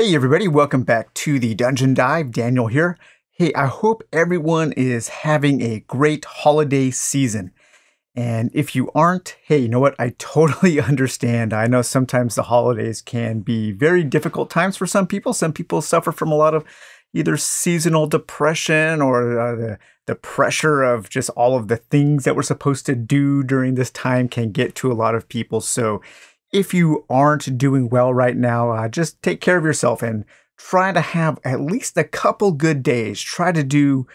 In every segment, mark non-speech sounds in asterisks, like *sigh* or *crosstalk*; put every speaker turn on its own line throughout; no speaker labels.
Hey everybody, welcome back to the Dungeon Dive. Daniel here. Hey, I hope everyone is having a great holiday season. And if you aren't, hey, you know what? I totally *laughs* understand. I know sometimes the holidays can be very difficult times for some people. Some people suffer from a lot of either seasonal depression or uh, the the pressure of just all of the things that we're supposed to do during this time can get to a lot of people. So if you aren't doing well right now, uh, just take care of yourself and try to have at least a couple good days. Try to do,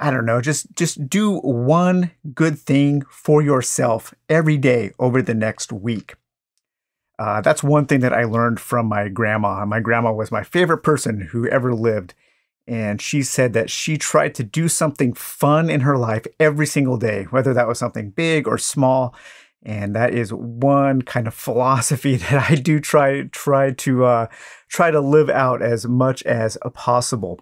I don't know, just just do one good thing for yourself every day over the next week. Uh, that's one thing that I learned from my grandma. My grandma was my favorite person who ever lived. And she said that she tried to do something fun in her life every single day, whether that was something big or small and that is one kind of philosophy *laughs* that I do try try to uh, try to live out as much as possible.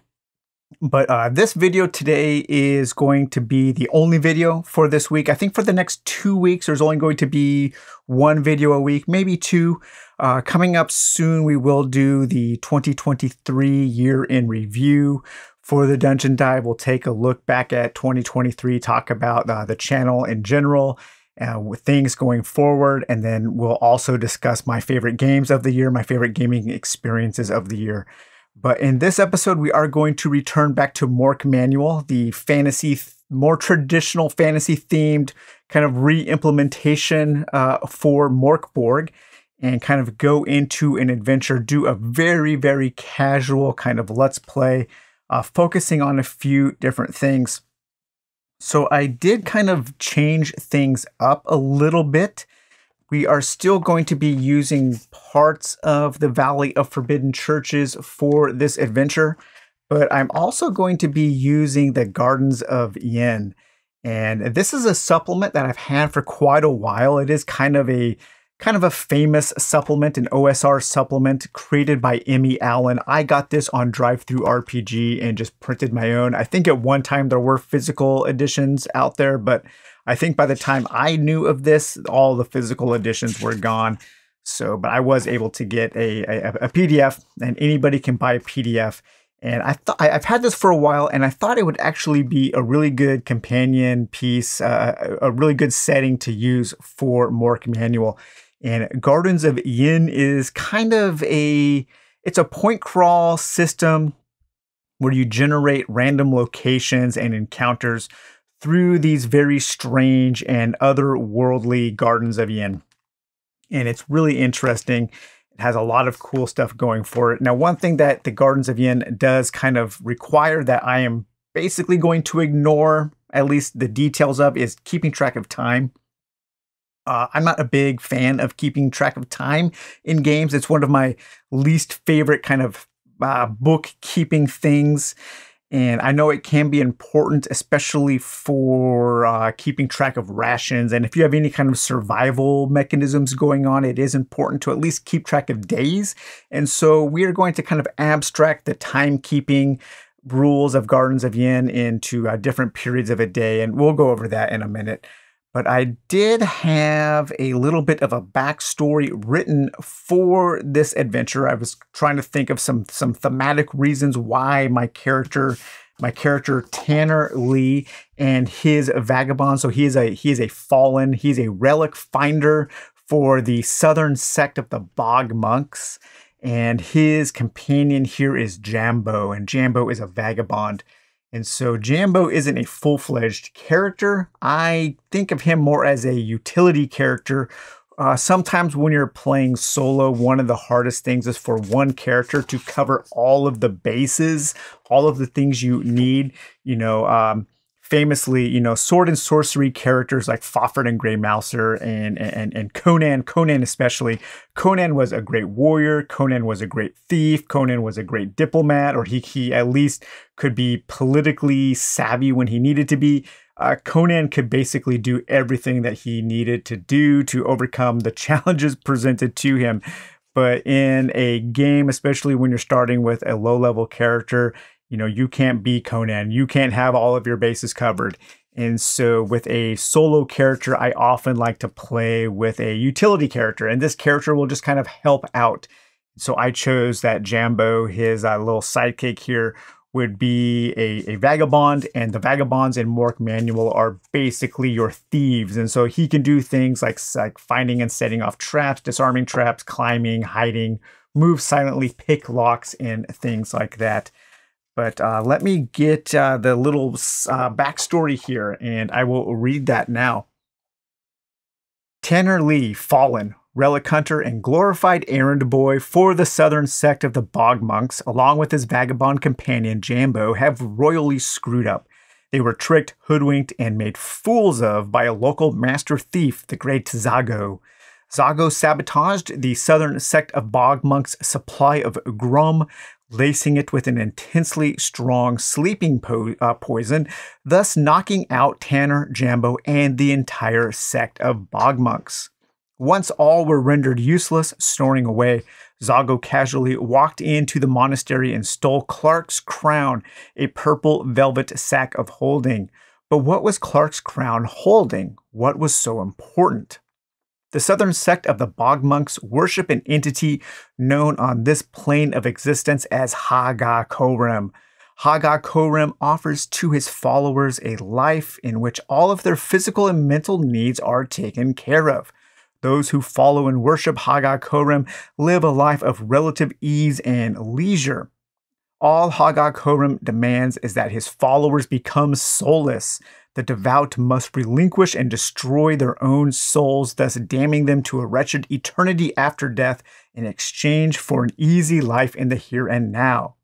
But uh, this video today is going to be the only video for this week. I think for the next two weeks, there's only going to be one video a week, maybe two. Uh, coming up soon, we will do the 2023 year in review for the Dungeon Dive. We'll take a look back at 2023, talk about uh, the channel in general, uh, with things going forward. And then we'll also discuss my favorite games of the year, my favorite gaming experiences of the year. But in this episode, we are going to return back to Mork Manual, the fantasy, more traditional fantasy themed kind of re implementation uh, for Mörk Borg and kind of go into an adventure, do a very, very casual kind of let's play, uh, focusing on a few different things. So I did kind of change things up a little bit. We are still going to be using parts of the Valley of Forbidden Churches for this adventure, but I'm also going to be using the Gardens of Ynn. And this is a supplement that I've had for quite a while. It is kind of a kind of a famous supplement, an OSR supplement created by Emmy Allen. I got this on Drive Through DriveThruRPG and just printed my own. I think at one time there were physical editions out there, but I think by the time I knew of this, all the physical editions were gone. So, but I was able to get a, a, a PDF, and anybody can buy a PDF. And I thought I've had this for a while, and I thought it would actually be a really good companion piece, uh, a really good setting to use for Mork Manual. And Gardens of Ynn is kind of a it's a point crawl system where you generate random locations and encounters through these very strange and otherworldly Gardens of Ynn. And it's really interesting. It has a lot of cool stuff going for it. Now, one thing that the Gardens of Ynn does kind of require that I am basically going to ignore at least the details of is keeping track of time. Uh, I'm not a big fan of keeping track of time in games. It's one of my least favorite kind of uh, bookkeeping things. And I know it can be important, especially for uh, keeping track of rations. And if you have any kind of survival mechanisms going on, it is important to at least keep track of days. And so we are going to kind of abstract the timekeeping rules of Gardens of Ynn into uh, different periods of a day. And we'll go over that in a minute but I did have a little bit of a backstory written for this adventure. I was trying to think of some some thematic reasons why my character my character Tanner Lee and his vagabond. So he is a he is a fallen. He's a relic finder for the southern sect of the Bog monks, and his companion here is Jambo, and Jambo is a vagabond. And so Jambo isn't a full fledged character. I think of him more as a utility character. Uh, sometimes when you're playing solo, one of the hardest things is for one character to cover all of the bases, all of the things you need. You know, um, famously, you know, sword and sorcery characters like Fafhrd and Grey Mouser and, and, and Conan, Conan especially. Conan was a great warrior. Conan was a great thief. Conan was a great diplomat, or he, he at least could be politically savvy when he needed to be. Uh, Conan could basically do everything that he needed to do to overcome the *laughs* challenges presented to him. But in a game, especially when you're starting with a low level character, you know, you can't be Conan. You can't have all of your bases covered. And so with a solo character, I often like to play with a utility character, and this character will just kind of help out. So I chose that Jambo, his uh, little sidekick here, would be a, a vagabond, and the vagabonds in Mork Manual are basically your thieves. And so he can do things like, like finding and setting off traps, disarming traps, climbing, hiding, move silently, pick locks, and things like that. But uh, let me get uh, the little uh, backstory here, and I will read that now. Tanner Lee, fallen, relic hunter, and glorified errand boy for the southern sect of the Bog Monks, along with his vagabond companion Jambo, have royally screwed up. They were tricked, hoodwinked, and made fools of by a local master thief, the great Zago. Zago sabotaged the southern sect of Bog Monks' supply of grum, lacing it with an intensely strong sleeping po- uh, poison, thus knocking out Tanner, Jambo, and the entire sect of Bog Monks. Once all were rendered useless, snoring away, Zago casually walked into the monastery and stole Clark's crown, a purple velvet sack of holding. But what was Clark's crown holding? What was so important? The southern sect of the Bog monks worship an entity known on this plane of existence as Haga Korem. Haga Korem offers to his followers a life in which all of their physical and mental needs are taken care of. Those who follow and worship Haga Korem live a life of relative ease and leisure. All Haga Korem demands is that his followers become soulless. The devout must relinquish and destroy their own souls, thus damning them to a wretched eternity after death in exchange for an easy life in the here and now.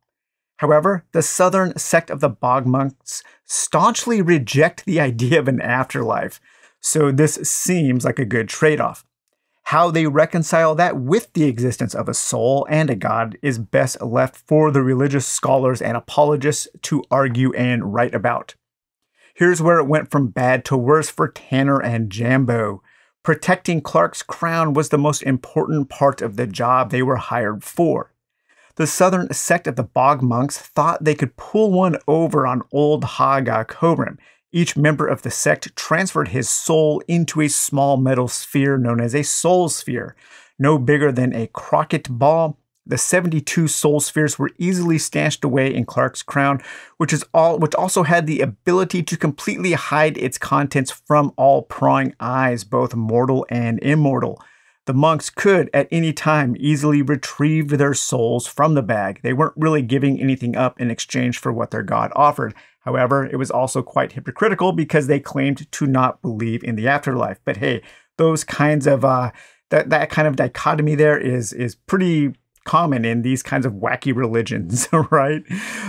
However, the southern sect of the Bog monks staunchly reject the idea of an afterlife, so this seems like a good trade off. How they reconcile that with the existence of a soul and a God is best left for the religious scholars and apologists to argue and write about. Here's where it went from bad to worse for Tanner and Jambo. Protecting Clark's crown was the most important part of the job they were hired for. The southern sect of the Bog monks thought they could pull one over on old Haga Korem each member of the sect transferred his soul into a small metal sphere known as a soul sphere. No bigger than a croquet ball, the 72 soul spheres were easily stashed away in Clark's crown, which is all which also had the ability to completely hide its contents from all prying eyes, both mortal and immortal. The monks could at any time easily retrieve their souls from the bag. They weren't really giving anything up in exchange for what their god offered. However, it was also quite hypocritical because they claimed to not believe in the afterlife. But hey, those kinds of uh, that that kind of dichotomy there is is pretty common in these kinds of wacky religions, *laughs* right?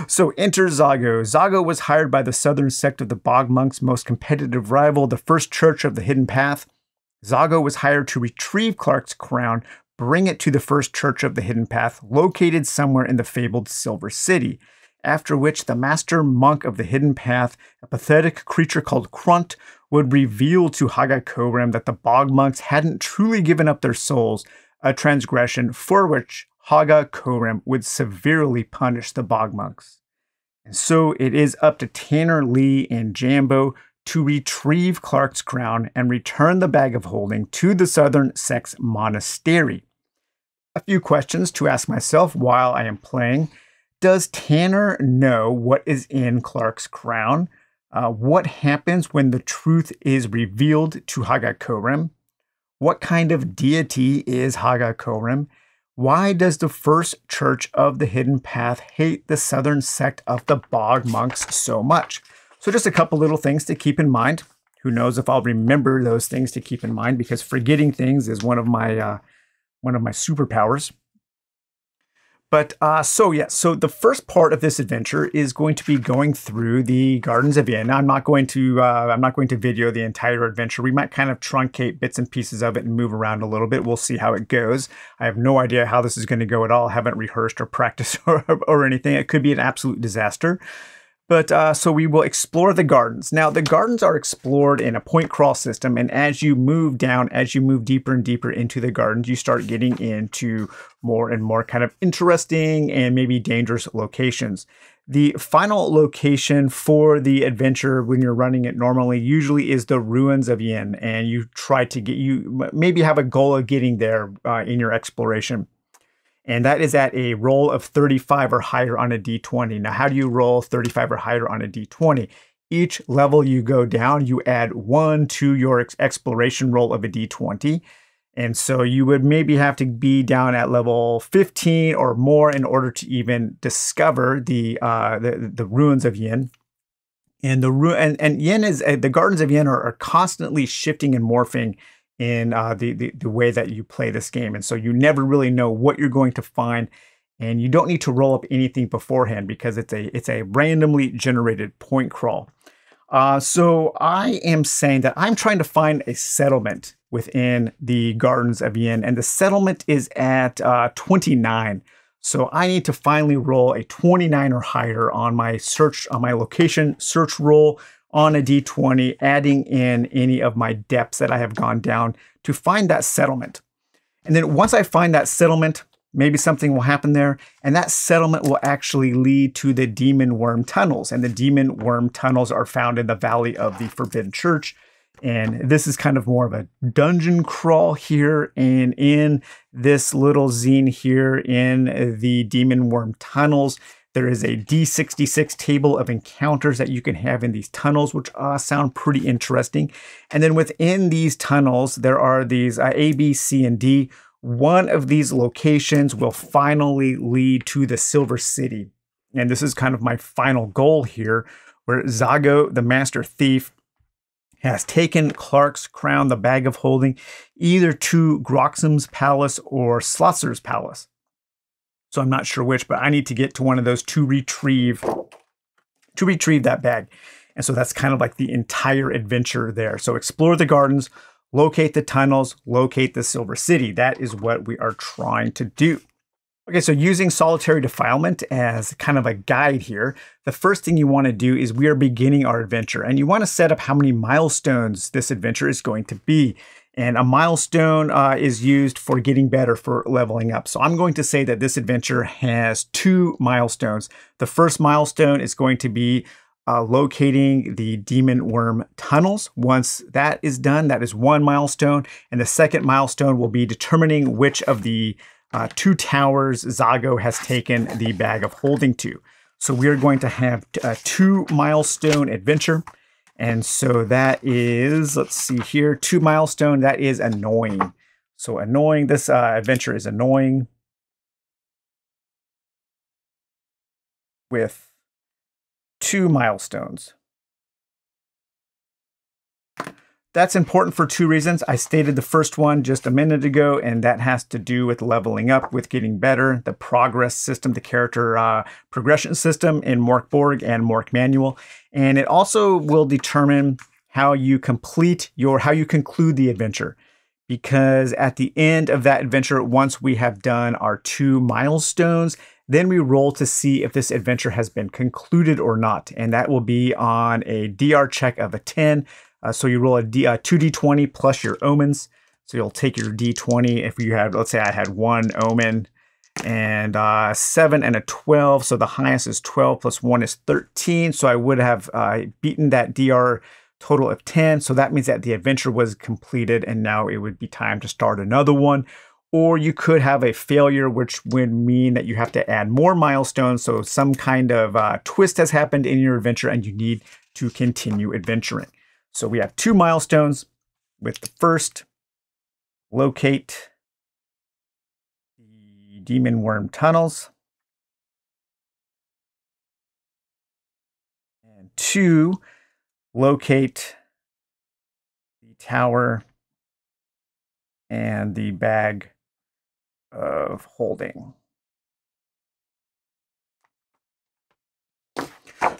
So enter Zago. Zago was hired by the southern sect of the Bog monks' most competitive rival, the First Church of the Hidden Path. Zago was hired to retrieve Clark's crown, bring it to the First Church of the Hidden Path, located somewhere in the fabled Silver City after which the master monk of the hidden path, a pathetic creature called Krunt, would reveal to Haga Korem that the bog monks hadn't truly given up their souls, a transgression for which Haga Korem would severely punish the bog monks. And so it is up to Tanner Lee and Jambo to retrieve Clark's crown and return the bag of holding to the Southern Sect's Monastery. A few questions to ask myself while I am playing. Does Tanner know what is in Clark's crown? Uh, what happens when the truth is revealed to Haga Korem? What kind of deity is Haga Korem? Why does the first church of the Hidden Path hate the southern sect of the Bog monks so much? So, just a couple little things to keep in mind. Who knows if I'll remember those things to keep in mind because forgetting things is one of my uh, one of my superpowers. But uh, so yeah, so the first part of this adventure is going to be going through the Gardens of Ynn. I'm not going to uh, I'm not going to video the entire adventure. We might kind of truncate bits and pieces of it and move around a little bit. We'll see how it goes. I have no idea how this is going to go at all. I haven't rehearsed or practiced *laughs* or, or anything. It could be an absolute disaster. But uh, so we will explore the gardens. Now, the gardens are explored in a point crawl system, and as you move down, as you move deeper and deeper into the gardens, you start getting into more and more kind of interesting and maybe dangerous locations. The final location for the adventure when you're running it normally usually is the ruins of Ynn, and you try to get you maybe have a goal of getting there uh, in your exploration. And that is at a roll of 35 or higher on a d20. Now, how do you roll 35 or higher on a d20? Each level you go down, you add one to your exploration roll of a d20. And so you would maybe have to be down at level 15 or more in order to even discover the uh, the, the ruins of Ynn. And the and, and Ynn is uh, the gardens of Ynn are, are constantly shifting and morphing in uh, the, the, the way that you play this game. And so you never really know what you're going to find. And you don't need to roll up anything beforehand because it's a it's a randomly generated point crawl. Uh, so I am saying that I'm trying to find a settlement within the Gardens of Ynn, and the settlement is at uh, 29. So I need to finally roll a 29 or higher on my search on my location search roll on a d20, adding in any of my depths that I have gone down to find that settlement. And then once I find that settlement, maybe something will happen there, and that settlement will actually lead to the demon worm tunnels. And the demon worm tunnels are found in the Valley of the Forbidden Church. And this is kind of more of a dungeon crawl here. And in this little zine here in the demon worm tunnels, there is a D66 table of encounters that you can have in these tunnels, which uh, sound pretty interesting. And then within these tunnels, there are these uh, A, B, C, and D. One of these locations will finally lead to the Silver City. And this is kind of my final goal here, where Zago, the Master Thief, has taken Clark's crown, the bag of holding, either to Groxum's palace or Slotzer's palace. So I'm not sure which, but I need to get to one of those to retrieve to retrieve that bag. And so that's kind of like the entire adventure there. So explore the gardens, locate the tunnels, locate the Silver City. That is what we are trying to do. Okay, so using solitary defilement as kind of a guide here, the first thing you want to do is we are beginning our adventure and you want to set up how many milestones this adventure is going to be. And a milestone uh, is used for getting better, for leveling up. So I'm going to say that this adventure has two milestones. The first milestone is going to be uh, locating the demon worm tunnels. Once that is done, that is one milestone. And the second milestone will be determining which of the uh, two towers Zago has taken the bag of holding to. So we are going to have a two milestone adventure. And so that is, let's see here, two milestone. That is annoying. So annoying. This uh, adventure is annoying. With two milestones. That's important for two reasons. I stated the first one just a minute ago, and that has to do with leveling up, with getting better, the progress system, the character uh, progression system in Mörk Borg and Mork Manual. And it also will determine how you complete your, how you conclude the adventure. Because at the end of that adventure, once we have done our two milestones, then we roll to see if this adventure has been concluded or not. And that will be on a DR check of a 10 uh, so you roll a D, uh, 2d20 plus your omens. So you'll take your d20 if you had, let's say I had one omen and uh, 7 and a 12. So the highest is 12 plus 1 is 13. So I would have uh, beaten that DR total of 10. So that means that the adventure was completed and now it would be time to start another one. Or you could have a failure, which would mean that you have to add more milestones. So some kind of uh, twist has happened in your adventure and you need to continue adventuring. So we have two milestones with the first locate the demon worm tunnels. And two, locate the tower and the bag of holding.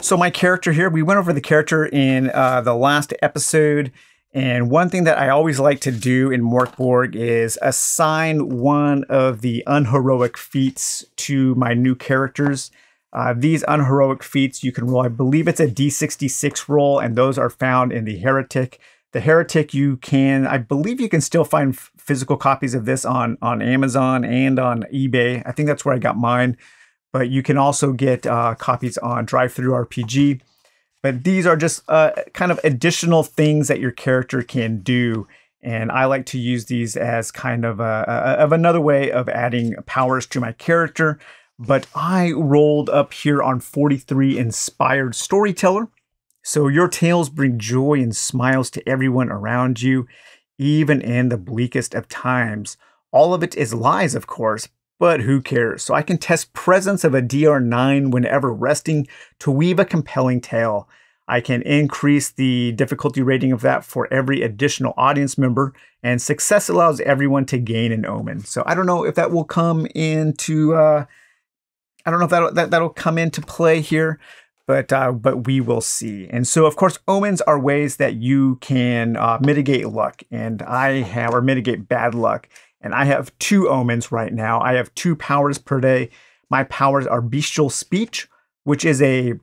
So my character here, we went over the character in uh, the last episode. And one thing that I always like to do in Mörk Borg is assign one of the unheroic feats to my new characters. Uh, these unheroic feats you can roll, I believe it's a d66 roll, and those are found in the Heretic. The Heretic, you can, I believe you can still find physical copies of this on, on Amazon and on eBay. I think that's where I got mine but you can also get uh, copies on DriveThruRPG. But these are just uh, kind of additional things that your character can do And I like to use these as kind of a, a, of another way of adding powers to my character. But I rolled up here on 43 Inspired Storyteller. So your tales bring joy and smiles to everyone around you, even in the bleakest of times. All of it is lies, of course, but who cares? So I can test presence of a DR9 whenever resting to weave a compelling tale. I can increase the difficulty rating of that for every additional audience member, and success allows everyone to gain an omen. So I don't know if that will come into, uh, I don't know if that'll, that, that'll come into play here, but uh, but we will see. And so, of course, omens are ways that you can uh, mitigate luck, and I have or mitigate bad luck. And I have two omens right now. I have two powers per day. My powers are bestial speech, which is a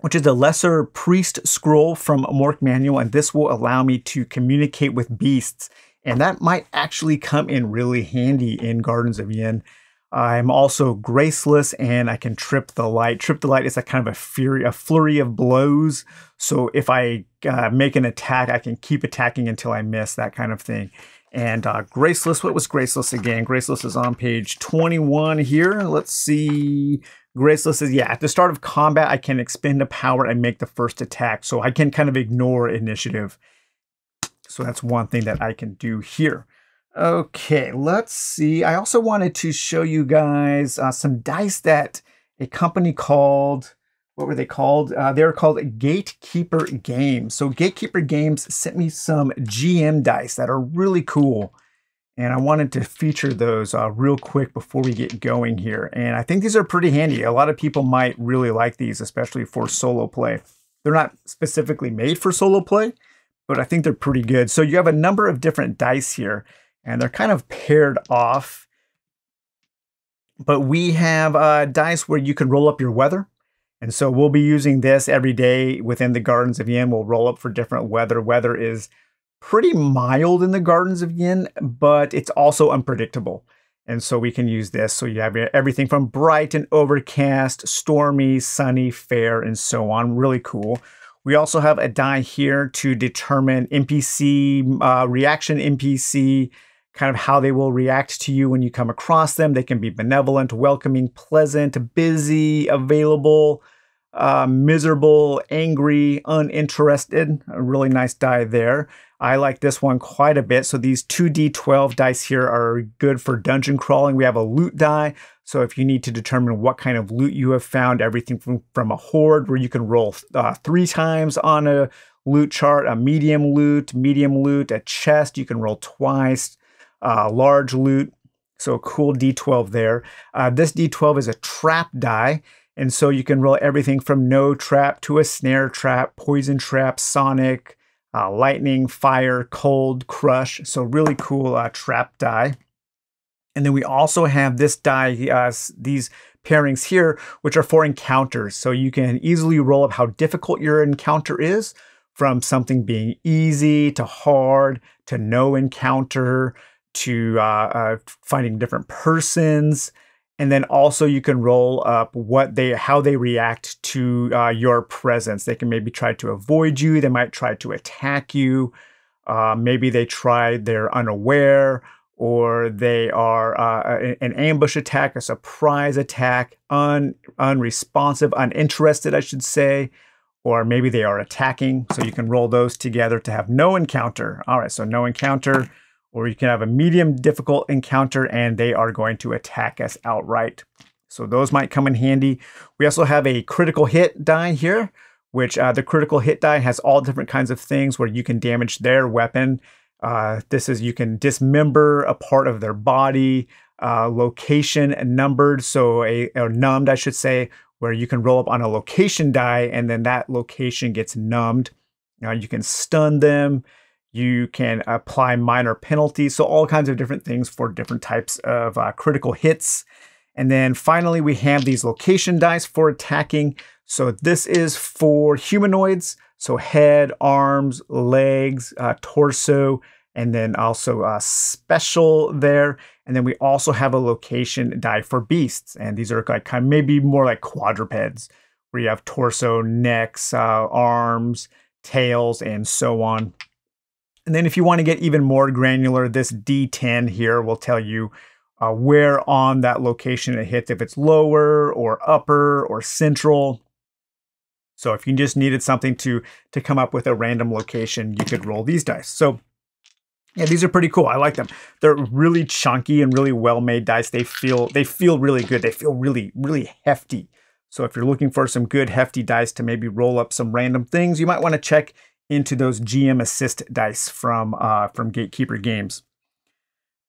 which is a lesser priest scroll from Mork Manual, and this will allow me to communicate with beasts. And that might actually come in really handy in Gardens of Ynn. I'm also graceless and I can trip the light. Trip the light is a kind of a fury, a flurry of blows. So if I uh, make an attack, I can keep attacking until I miss, that kind of thing. And uh, Graceless, what was Graceless again? Graceless is on page 21 here. Let's see. Graceless is, yeah, at the start of combat, I can expend a power and make the first attack. So I can kind of ignore initiative. So that's one thing that I can do here. Okay, let's see. I also wanted to show you guys uh, some dice that a company called, what were they called? Uh, they were called Gatekeeper Games. So Gatekeeper Games sent me some GM dice that are really cool. And I wanted to feature those uh, real quick before we get going here. And I think these are pretty handy. A lot of people might really like these, especially for solo play. They're not specifically made for solo play, but I think they're pretty good. So you have a number of different dice here, and they're kind of paired off. But we have uh, dice where you can roll up your weather. And so we'll be using this every day within the Gardens of Ynn. We'll roll up for different weather. Weather is pretty mild in the Gardens of Ynn, but it's also unpredictable. And so we can use this. So you have everything from bright and overcast, stormy, sunny, fair, and so on. Really cool. We also have a die here to determine NPC, uh, reaction NPC, kind of how they will react to you when you come across them. They can be benevolent, welcoming, pleasant, busy, available, uh, miserable, angry, uninterested. A really nice die there. I like this one quite a bit. So these 2d12 dice here are good for dungeon crawling. We have a loot die. So if you need to determine what kind of loot you have found, everything from, from a hoard where you can roll uh, three times on a loot chart, a medium loot, medium loot, a chest, you can roll twice, uh, large loot. So a cool d12 there. Uh, this d12 is a trap die. And so you can roll everything from no trap to a snare trap, poison trap, sonic, uh, lightning, fire, cold, crush. So really cool uh, trap die. And then we also have this die, uh, these pairings here, which are for encounters. So you can easily roll up how difficult your encounter is from something being easy to hard to no encounter to uh, uh, finding different persons and then also you can roll up what they how they react to uh, your presence. They can maybe try to avoid you. They might try to attack you. Uh, maybe they try they're unaware or they are uh, an ambush attack a surprise attack un unresponsive uninterested i should say or maybe they are attacking. So you can roll those together to have no encounter. All right so no encounter or you can have a medium difficult encounter and they are going to attack us outright. So those might come in handy. We also have a critical hit die here, which uh, the critical hit die has all different kinds of things where you can damage their weapon. Uh, this is you can dismember a part of their body, uh, location numbered, so a or numbed, I should say, where you can roll up on a location die and then that location gets numbed. Now you can stun them. You can apply minor penalties, so all kinds of different things for different types of uh, critical hits. And then finally, we have these location dice for attacking. So this is for humanoids, so head, arms, legs, uh, torso, and then also uh, special there. And then we also have a location die for beasts, and these are like kind of maybe more like quadrupeds, where you have torso, necks, uh, arms, tails, and so on. And then if you want to get even more granular, this D10 here will tell you uh, where on that location it hits, if it's lower or upper or central. So if you just needed something to, to come up with a random location, you could roll these dice. So yeah, these are pretty cool. I like them. They're really chunky and really well-made dice. They feel they feel really good. They feel really really hefty. So if you're looking for some good hefty dice to maybe roll up some random things, you might want to check into those GM assist dice from uh, from Gatekeeper Games.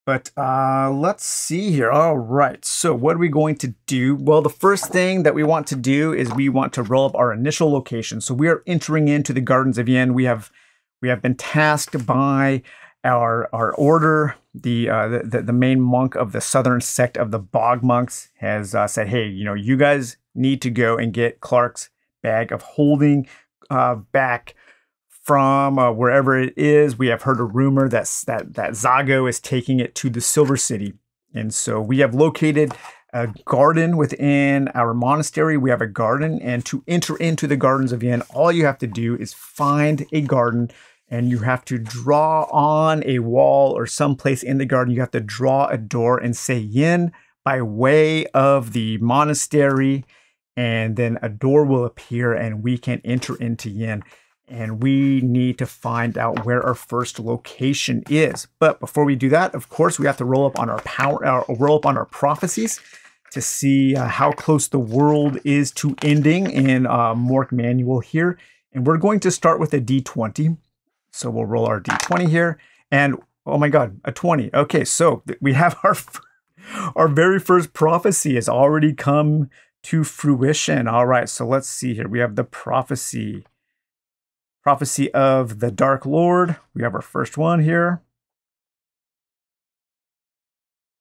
But uh, let's see here. All right. So what are we going to do? Well, the first thing that we want to do is we want to roll up our initial location. So we are entering into the Gardens of Ynn. We have we have been tasked by our our order. The, uh, the the main monk of the southern sect of the Bog monks has uh, said, "Hey, you know, you guys need to go and get Clark's bag of holding uh, back." From uh, wherever it is. We have heard a rumor that, that, that Zago is taking it to the Silver City. And so we have located a garden within our monastery. We have a garden, and to enter into the gardens of Ynn, all you have to do is find a garden and you have to draw on a wall or someplace in the garden. You have to draw a door and say Ynn by way of the monastery, and then a door will appear and we can enter into Ynn and we need to find out where our first location is. But before we do that, of course, we have to roll up on our power, uh, roll up on our prophecies to see uh, how close the world is to ending in uh, Mork Manual here. And we're going to start with a D20. So we'll roll our D20 here, and oh my God, a 20. Okay, so we have our *laughs* our very first prophecy has already come to fruition. All right, so let's see here. We have the prophecy Prophecy of the Dark Lord. We have our first one here.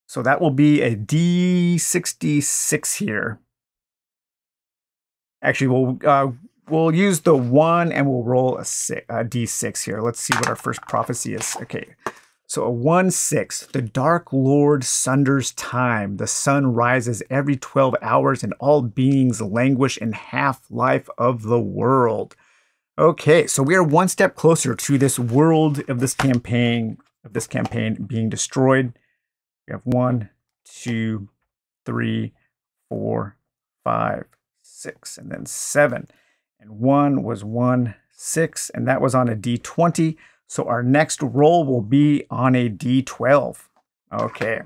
So that will be a D66 here. Actually, we'll uh, we'll use the one and we'll roll a, six, a D6 here. Let's see what our first prophecy is. Okay, so a 1 6. The Dark Lord sunders time. The sun rises every 12 hours, and all beings languish in half life of the world. Okay, so we are one step closer to this world of this campaign of this campaign being destroyed. We have one, two, three, four, five, six, and then seven. And one was one, six, and that was on a D20. So our next roll will be on a D12. Okay.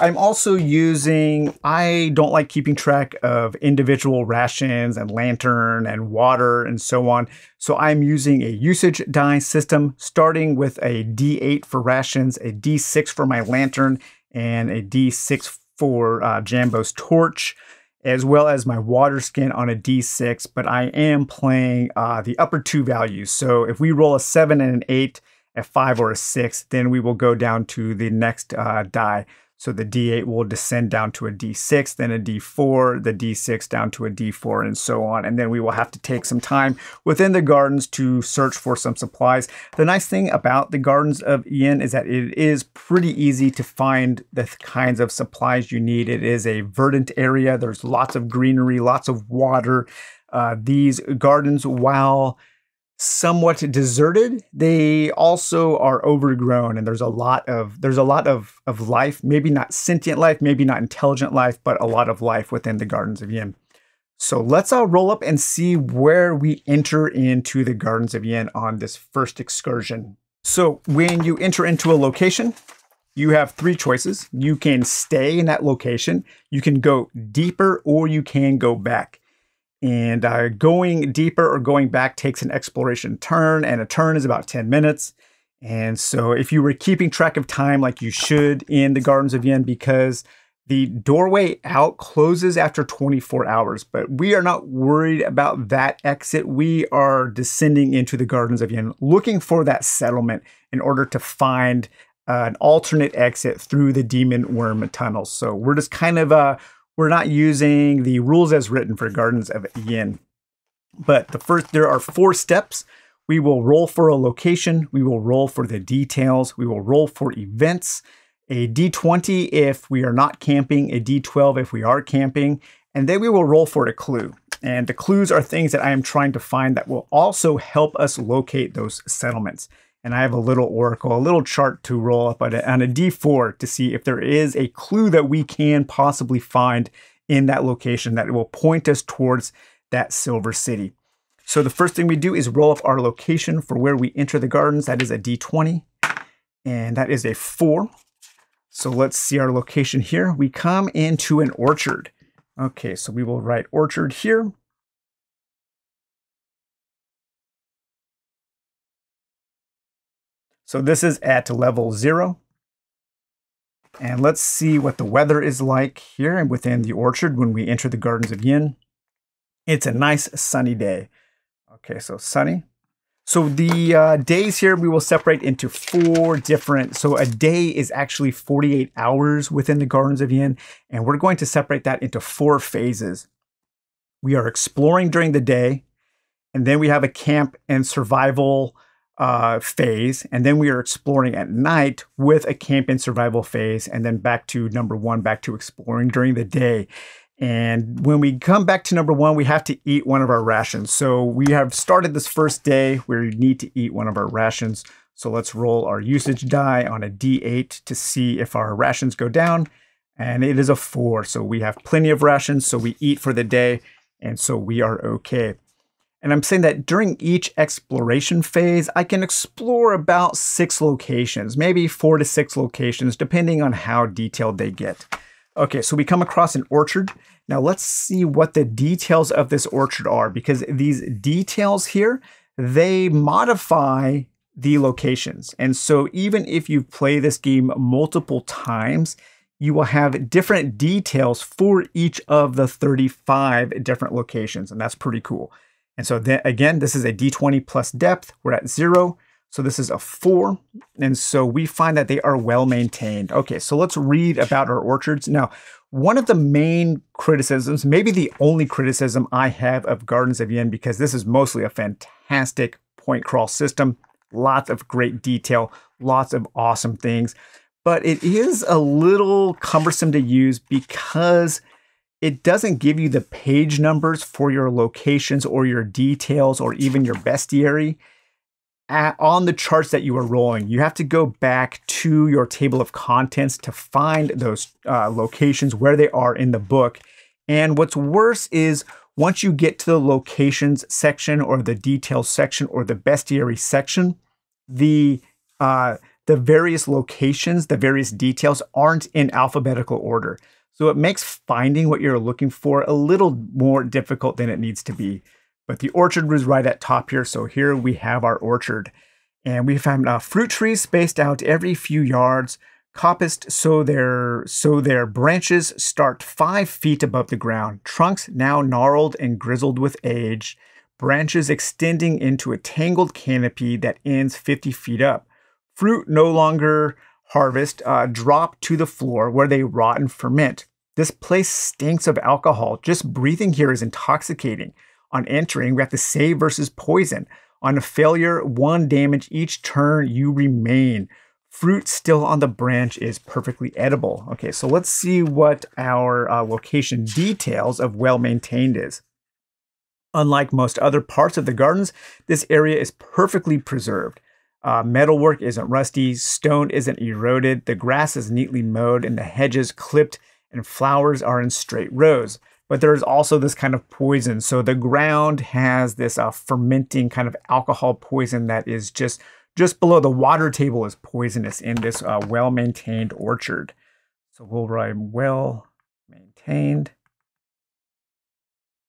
I'm also using, I don't like keeping track of individual rations and lantern and water and so on. So I'm using a usage die system, starting with a D8 for rations, a D6 for my lantern, and a D6 for uh, Jambo's torch, as well as my water skin on a D6. But I am playing uh, the upper two values. So if we roll a 7 and an 8, a 5 or a 6, then we will go down to the next uh, die. So the D8 will descend down to a D6, then a D4, the D6 down to a D4, and so on. And then we will have to take some time within the gardens to search for some supplies. The nice thing about the Gardens of Ynn is that it is pretty easy to find the kinds of supplies you need. It is a verdant area. There's lots of greenery, lots of water. Uh, these gardens, while somewhat deserted they also are overgrown and there's a lot of there's a lot of of life maybe not sentient life maybe not intelligent life but a lot of life within the gardens of Ynn. So let's all roll up and see where we enter into the gardens of Ynn on this first excursion. So when you enter into a location you have three choices. You can stay in that location you can go deeper or you can go back and uh, going deeper or going back takes an exploration turn, and a turn is about 10 minutes. And so, if you were keeping track of time like you should in the Gardens of Ynn, because the doorway out closes after 24 hours, but we are not worried about that exit. We are descending into the Gardens of Ynn, looking for that settlement in order to find uh, an alternate exit through the Demon Worm tunnels. So we're just kind of uh, we're not using the rules as written for Gardens of Ynn. But the first, there are four steps. We will roll for a location. We will roll for the details. We will roll for events. A d20 if we are not camping, a d12 if we are camping, and then we will roll for a clue. And the clues are things that I am trying to find that will also help us locate those settlements. And I have a little oracle, a little chart to roll up on a, on a D4 to see if there is a clue that we can possibly find in that location that will point us towards that Silver City. So the first thing we do is roll up our location for where we enter the gardens. That is a D20, and that is a 4. So let's see our location here. We come into an orchard. Okay, so we will write orchard here. So this is at level zero. And let's see what the weather is like here and within the orchard when we enter the Gardens of Ynn. It's a nice sunny day. Okay, so sunny. So the uh, days here we will separate into four different. So a day is actually 48 hours within the Gardens of Ynn, and we're going to separate that into four phases. We are exploring during the day, and then we have a camp and survival uh, phase, and then we are exploring at night with a camp and survival phase, and then back to number one, back to exploring during the day. And when we come back to number one, we have to eat one of our rations. So we have started this first day where we need to eat one of our rations. So let's roll our usage die on a d8 to see if our rations go down. And it is a four. So we have plenty of rations. So we eat for the day. And so we are okay. And I'm saying that during each exploration phase, I can explore about six locations, maybe four to six locations, depending on how detailed they get. Okay, so we come across an orchard. Now let's see what the details of this orchard are because these details here, they modify the locations. And so even if you play this game multiple times, you will have different details for each of the 35 different locations. And that's pretty cool. And so then again, this is a D20 plus depth. We're at zero. So this is a four. And so we find that they are well maintained. Okay, so let's read about our orchards. Now, one of the main criticisms, maybe the only criticism I have of Gardens of Ynn, because this is mostly a fantastic point crawl system, lots of great detail, lots of awesome things, but it is a little cumbersome to use because it doesn't give you the page numbers for your locations or your details or even your bestiary at, on the charts that you are rolling. You have to go back to your table of contents to find those uh, locations where they are in the book. And what's worse is once you get to the locations section or the details section or the bestiary section, the uh, the various locations, the various details aren't in alphabetical order. So it makes finding what you're looking for a little more difficult than it needs to be. But the orchard was right at top here. So here we have our orchard. And we found uh, fruit trees spaced out every few yards, coppiced so their, so their branches start five feet above the ground, trunks now gnarled and grizzled with age, branches extending into a tangled canopy that ends 50 feet up. Fruit no longer harvest uh, drop to the floor where they rot and ferment. This place stinks of alcohol. Just breathing here is intoxicating. On entering, we have to save versus poison. On a failure, one damage each turn, you remain. Fruit still on the branch is perfectly edible. Okay, so let's see what our uh, location details of well maintained is. Unlike most other parts of the gardens, this area is perfectly preserved. Uh, metalwork isn't rusty, stone isn't eroded, the grass is neatly mowed, and the hedges clipped, and flowers are in straight rows. But there's also this kind of poison. So the ground has this uh, fermenting kind of alcohol poison that is just just below the water table is poisonous in this uh, well-maintained orchard. So we'll write well maintained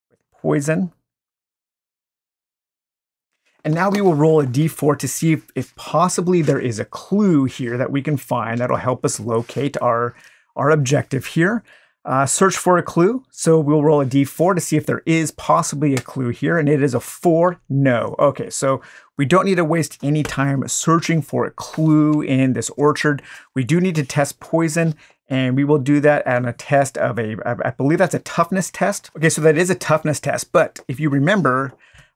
with poison. And now we will roll a d4 to see if, if, possibly there is a clue here that we can find that'll help us locate our, our objective here. Uh, search for a clue. So we'll roll a d4 to see if there is possibly a clue here. And it is a 4, no. Okay, so we don't need to waste any time searching for a clue in this orchard. We do need to test poison and we will do that on a test of a, I believe that's a toughness test. Okay, so that is a toughness test. But if you remember,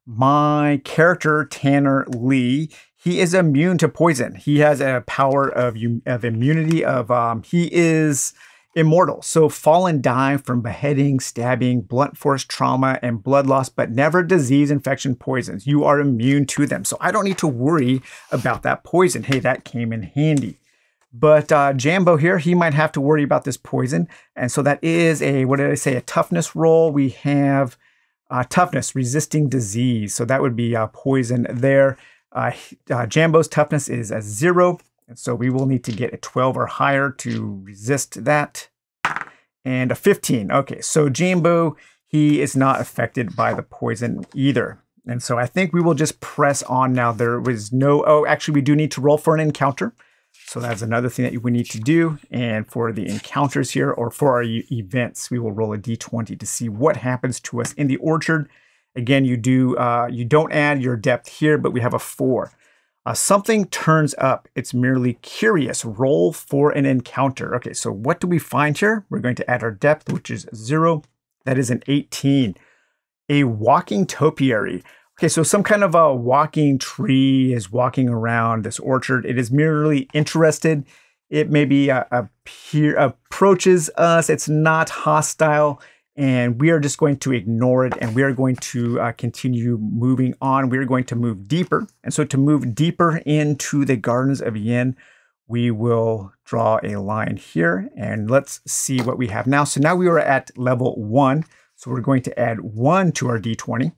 my character, Tanner Lee, he is immune to poison. He has a power of, of immunity of, um, he is immortal. So fall and die from beheading, stabbing, blunt force trauma, and blood loss, but never disease, infection, poisons. You are immune to them. So I don't need to worry about that poison. Hey, that came in handy. But uh, Jambo here, he might have to worry about this poison. And so that is a, what did I say, a toughness roll. We have uh, toughness, resisting disease. So that would be uh, poison there. Uh, uh, Jambo's toughness is a zero. And so we will need to get a 12 or higher to resist that. And a 15. Okay, so Jambo, he is not affected by the poison either. And so I think we will just press on now. There was no, oh, actually we do need to roll for an encounter. So that's another thing that we need to do. And for the encounters here, or for our events, we will roll a d20 to see what happens to us in the orchard. Again, you do uh, you don't add your depth here, but we have a four. Uh, something turns up. It's merely curious. Roll for an encounter. Okay, so what do we find here? We're going to add our depth, which is zero. That is an 18. A walking topiary. Okay, so some kind of a walking tree is walking around this orchard. It is merely interested. It maybe uh, appear, approaches us. It's not hostile, and we are just going to ignore it, and we are going to uh, continue moving on. We are going to move deeper, and so to move deeper into the Gardens of Ynn, we will draw a line here, and let's see what we have now. So now we are at level one, so we're going to add one to our d20.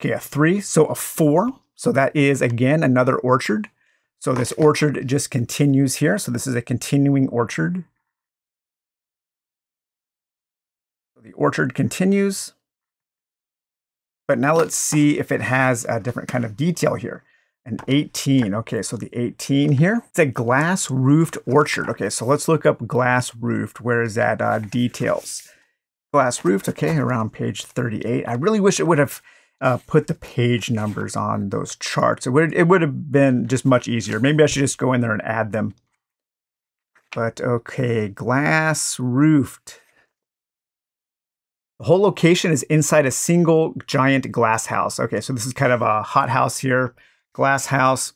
Okay, a three, so a four. So that is, again, another orchard. So this orchard just continues here. So this is a continuing orchard. The orchard continues. But now let's see if it has a different kind of detail here. An 18. Okay, so the 18 here. It's a glass roofed orchard. Okay, so let's look up glass roofed. Where is that uh, details? Glass roofed, okay, around page 38. I really wish it would have uh, put the page numbers on those charts. It would it would have been just much easier. Maybe I should just go in there and add them. But okay, glass roofed. The whole location is inside a single giant glass house. Okay, so this is kind of a hot house here, glass house.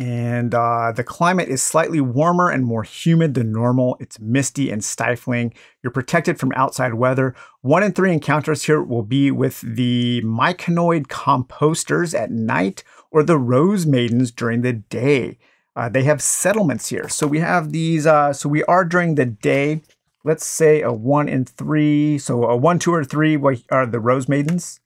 And uh, the climate is slightly warmer and more humid than normal. It's misty and stifling. You're protected from outside weather. One in three encounters here will be with the myconid composters at night or the rose maidens during the day. Uh, they have settlements here. So we have these, uh, so we are during the day. Let's say a one in three. So a one, two, or three are the rose maidens.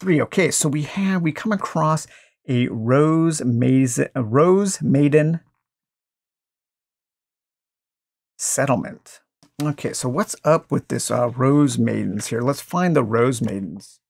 Three, okay. So we have, we come across a rose maiden, a rose maiden settlement. Okay, so what's up with this uh, rose maidens here? Let's find the rose maidens.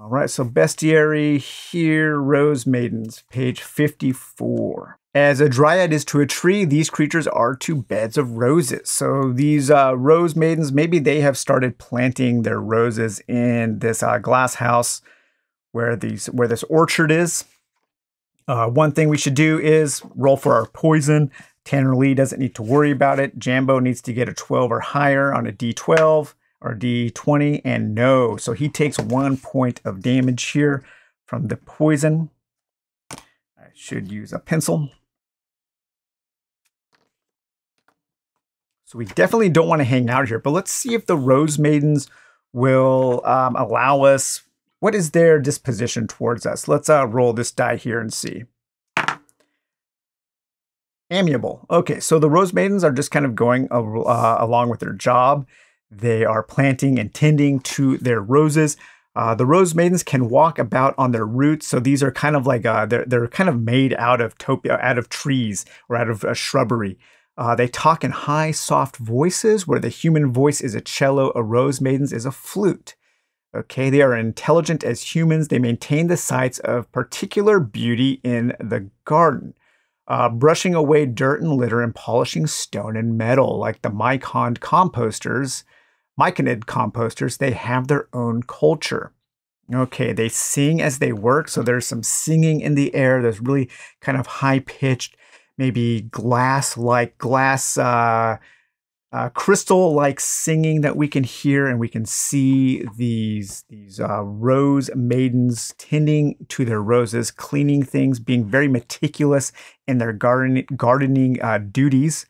All right, so bestiary here, rose maidens, page 54. As a dryad is to a tree, these creatures are to beds of roses. So these uh, rose maidens, maybe they have started planting their roses in this uh, glass house where these where this orchard is. Uh, one thing we should do is roll for our poison. Tanner Lee doesn't need to worry about it. Jambo needs to get a 12 or higher on a D12 or D20, and no. So he takes one point of damage here from the poison. I should use a pencil. So we definitely don't want to hang out here, but let's see if the Rose Maidens will um, allow us what is their disposition towards us? Let's uh, roll this die here and see. Amiable. Okay, so the Rose Maidens are just kind of going uh, along with their job. They are planting and tending to their roses. Uh, the Rose Maidens can walk about on their roots, so these are kind of like uh, they're they're kind of made out of topia, out of trees or out of a shrubbery. Uh, they talk in high, soft voices, where the human voice is a cello, a Rose Maiden's is a flute. Okay, they are intelligent as humans. They maintain the sites of particular beauty in the garden, uh, brushing away dirt and litter and polishing stone and metal, like the Mycon composters, Myconid composters. They have their own culture. Okay, they sing as they work, so there's some singing in the air. There's really kind of high pitched, maybe glass like glass. Uh, uh, crystal-like singing that we can hear, and we can see these these uh, rose maidens tending to their roses, cleaning things, being very meticulous in their garden, gardening uh, duties.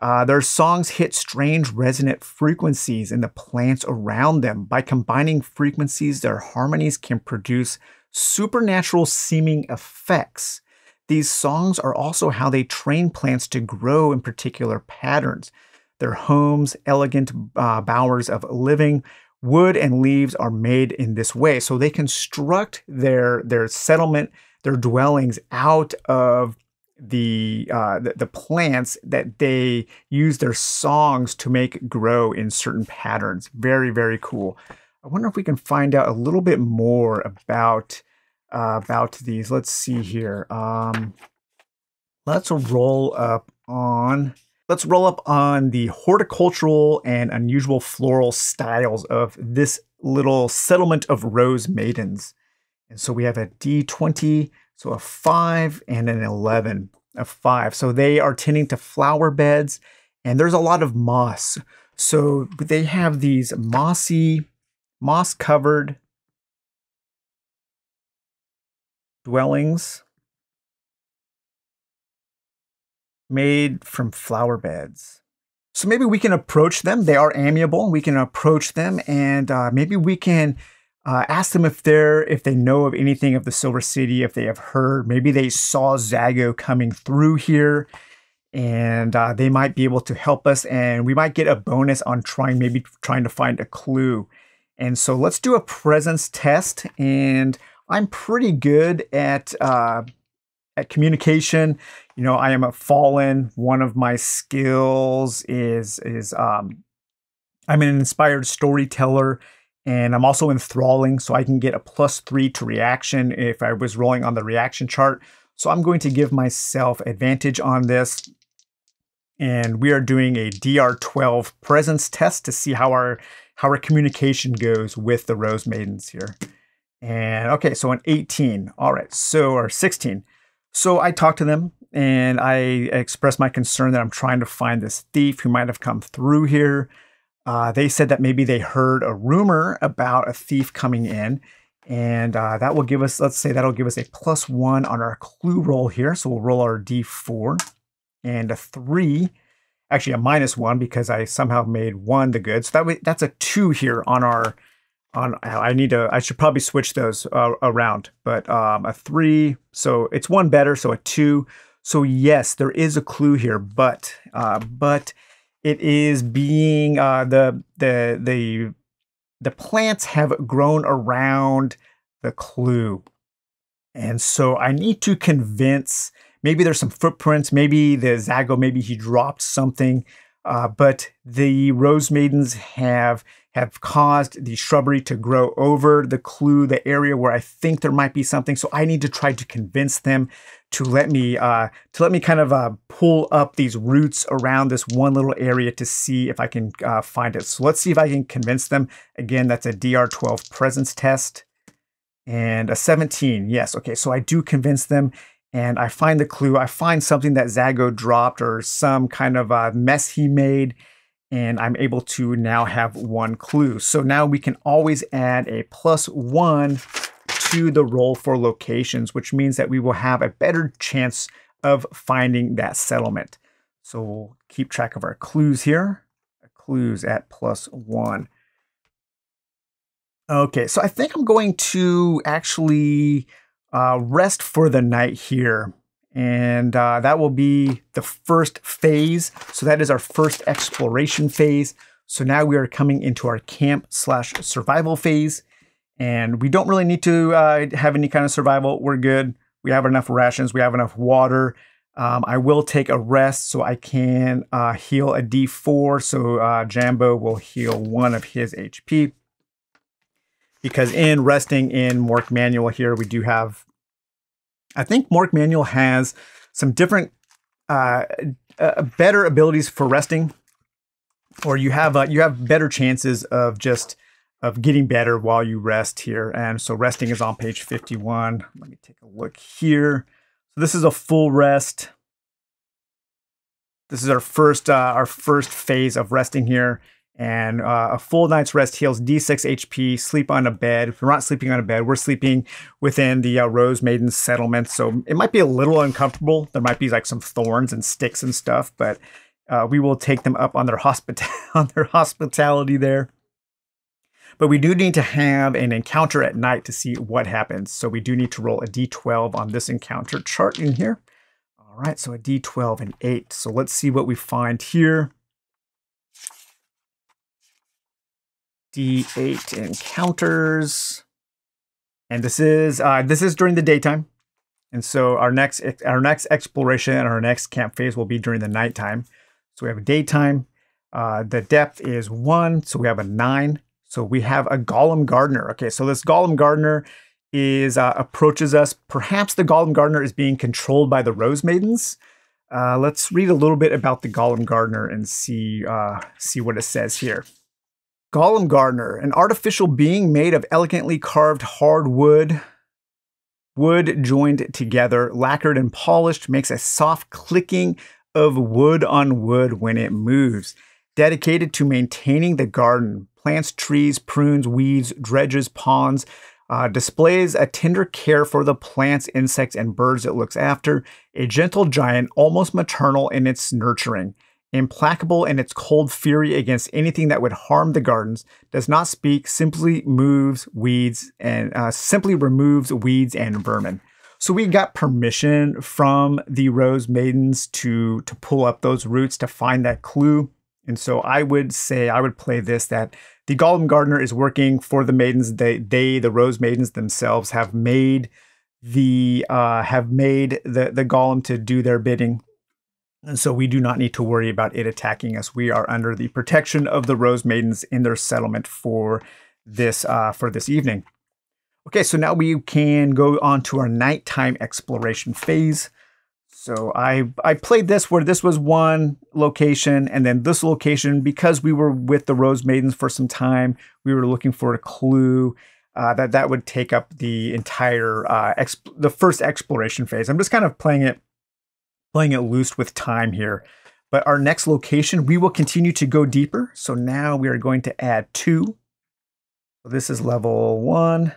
Uh, their songs hit strange resonant frequencies in the plants around them. By combining frequencies, their harmonies can produce supernatural seeming effects. These songs are also how they train plants to grow in particular patterns. Their homes, elegant uh, bowers of living, wood and leaves are made in this way. So they construct their, their settlement, their dwellings out of the, uh, the, the plants that they use their songs to make grow in certain patterns. Very very cool. I wonder if we can find out a little bit more about uh, about these. Let's see here. Um, let's roll up on let's roll up on the horticultural and unusual floral styles of this little settlement of rose maidens. And so we have a D20, so a 5 and an 11, a 5. So they are tending to flower beds and there's a lot of moss. So they have these mossy, moss covered dwellings made from flower beds. So maybe we can approach them. They are amiable. We can approach them and uh, maybe we can uh, ask them if they're if they know of anything of the Silver City, if they have heard. Maybe they saw Zago coming through here, and uh, they might be able to help us. And we might get a bonus on trying maybe trying to find a clue. And so let's do a presence test. And I'm pretty good at uh, at communication. You know, I am a fallen. One of my skills is is um, I'm an inspired storyteller, and I'm also enthralling, so I can get a plus three to reaction if I was rolling on the reaction chart. So I'm going to give myself advantage on this. And we are doing a DR12 presence test to see how our how our communication goes with the Rose Maidens here. And okay, so an 18. All right, so or 16. So I talked to them and I expressed my concern that I'm trying to find this thief who might have come through here. Uh, they said that maybe they heard a rumor about a thief coming in, and uh, that will give us, let's say, that'll give us a plus one on our clue roll here. So we'll roll our d4 and a three, actually a minus one because I somehow made one the good. So that way, that's a two here on our on I need to I should probably switch those uh, around but um, a three so it's one better so a two so yes there is a clue here but uh, but it is being uh, the the the the plants have grown around the clue. And so I need to convince maybe there's some footprints maybe the Zago maybe he dropped something uh, but the rose maidens have have caused the shrubbery to grow over the clue, the area where I think there might be something. So I need to try to convince them to let me uh, to let me kind of uh, pull up these roots around this one little area to see if I can uh, find it. So let's see if I can convince them. Again, that's a DR12 presence test and a 17. Yes, okay, so I do convince them and I find the clue. I find something that Zago dropped or some kind of uh, mess he made and I'm able to now have one clue. So now we can always add a plus one to the roll for locations, which means that we will have a better chance of finding that settlement. So we'll keep track of our clues here. Clues at plus one. Okay, so I think I'm going to actually uh, rest for the night here and uh, that will be the first phase. So that is our first exploration phase. So now we are coming into our camp slash survival phase, and we don't really need to uh, have any kind of survival. We're good. We have enough rations. We have enough water. Um, I will take a rest so I can uh, heal a D4. So uh, Jambo will heal one of his HP. Because in resting in Mork Manual here, we do have I think Mork Manual has some different, uh, uh, better abilities for resting, or you have uh, you have better chances of just of getting better while you rest here. And so resting is on page 51. Let me take a look here. So this is a full rest. this is our first uh, our first phase of resting here. And uh, a full night's rest heals D6 HP. Sleep on a bed. If we're not sleeping on a bed, we're sleeping within the uh, Rose Maiden settlement. So it might be a little uncomfortable. There might be like some thorns and sticks and stuff, but uh, we will take them up on their hospita- *laughs* on their hospitality there. But we do need to have an encounter at night to see what happens. So we do need to roll a d12 on this encounter chart in here. All right, so a d12 and 8. So let's see what we find here. D8 encounters. And this is uh, this is during the daytime. And so our next our next exploration and our next camp phase will be during the nighttime. So we have a daytime. Uh, the depth is one, so we have a nine. So we have a Golem Gardener. Okay, so this Golem Gardener is uh, approaches us. Perhaps the Golem Gardener is being controlled by the Rose Maidens. Uh, let's read a little bit about the Golem Gardener and see uh, see what it says here. Golem Gardener, an artificial being made of elegantly carved hard wood. Wood joined together, lacquered and polished, makes a soft clicking of wood on wood when it moves. Dedicated to maintaining the garden, plants, trees, prunes, weeds, dredges, ponds, uh, displays a tender care for the plants, insects, and birds it looks after. A gentle giant, almost maternal in its nurturing implacable in its cold fury against anything that would harm the gardens, does not speak, simply moves weeds and uh, simply removes weeds and vermin. So we got permission from the Rose Maidens to to pull up those roots to find that clue. And so I would say I would play this that the Golem Gardener is working for the maidens. They they the Rose Maidens themselves have made the uh, have made the the golem to do their bidding and so we do not need to worry about it attacking us. We are under the protection of the Rose Maidens in their settlement for this uh, for this evening. Okay, so now we can go on to our nighttime exploration phase. So I I played this where this was one location, and then this location because we were with the Rose Maidens for some time. We were looking for a clue. Uh, that that would take up the entire uh, the first exploration phase. I'm just kind of playing it playing it loose with time here. But our next location, we will continue to go deeper. So now we are going to add two. So this is level one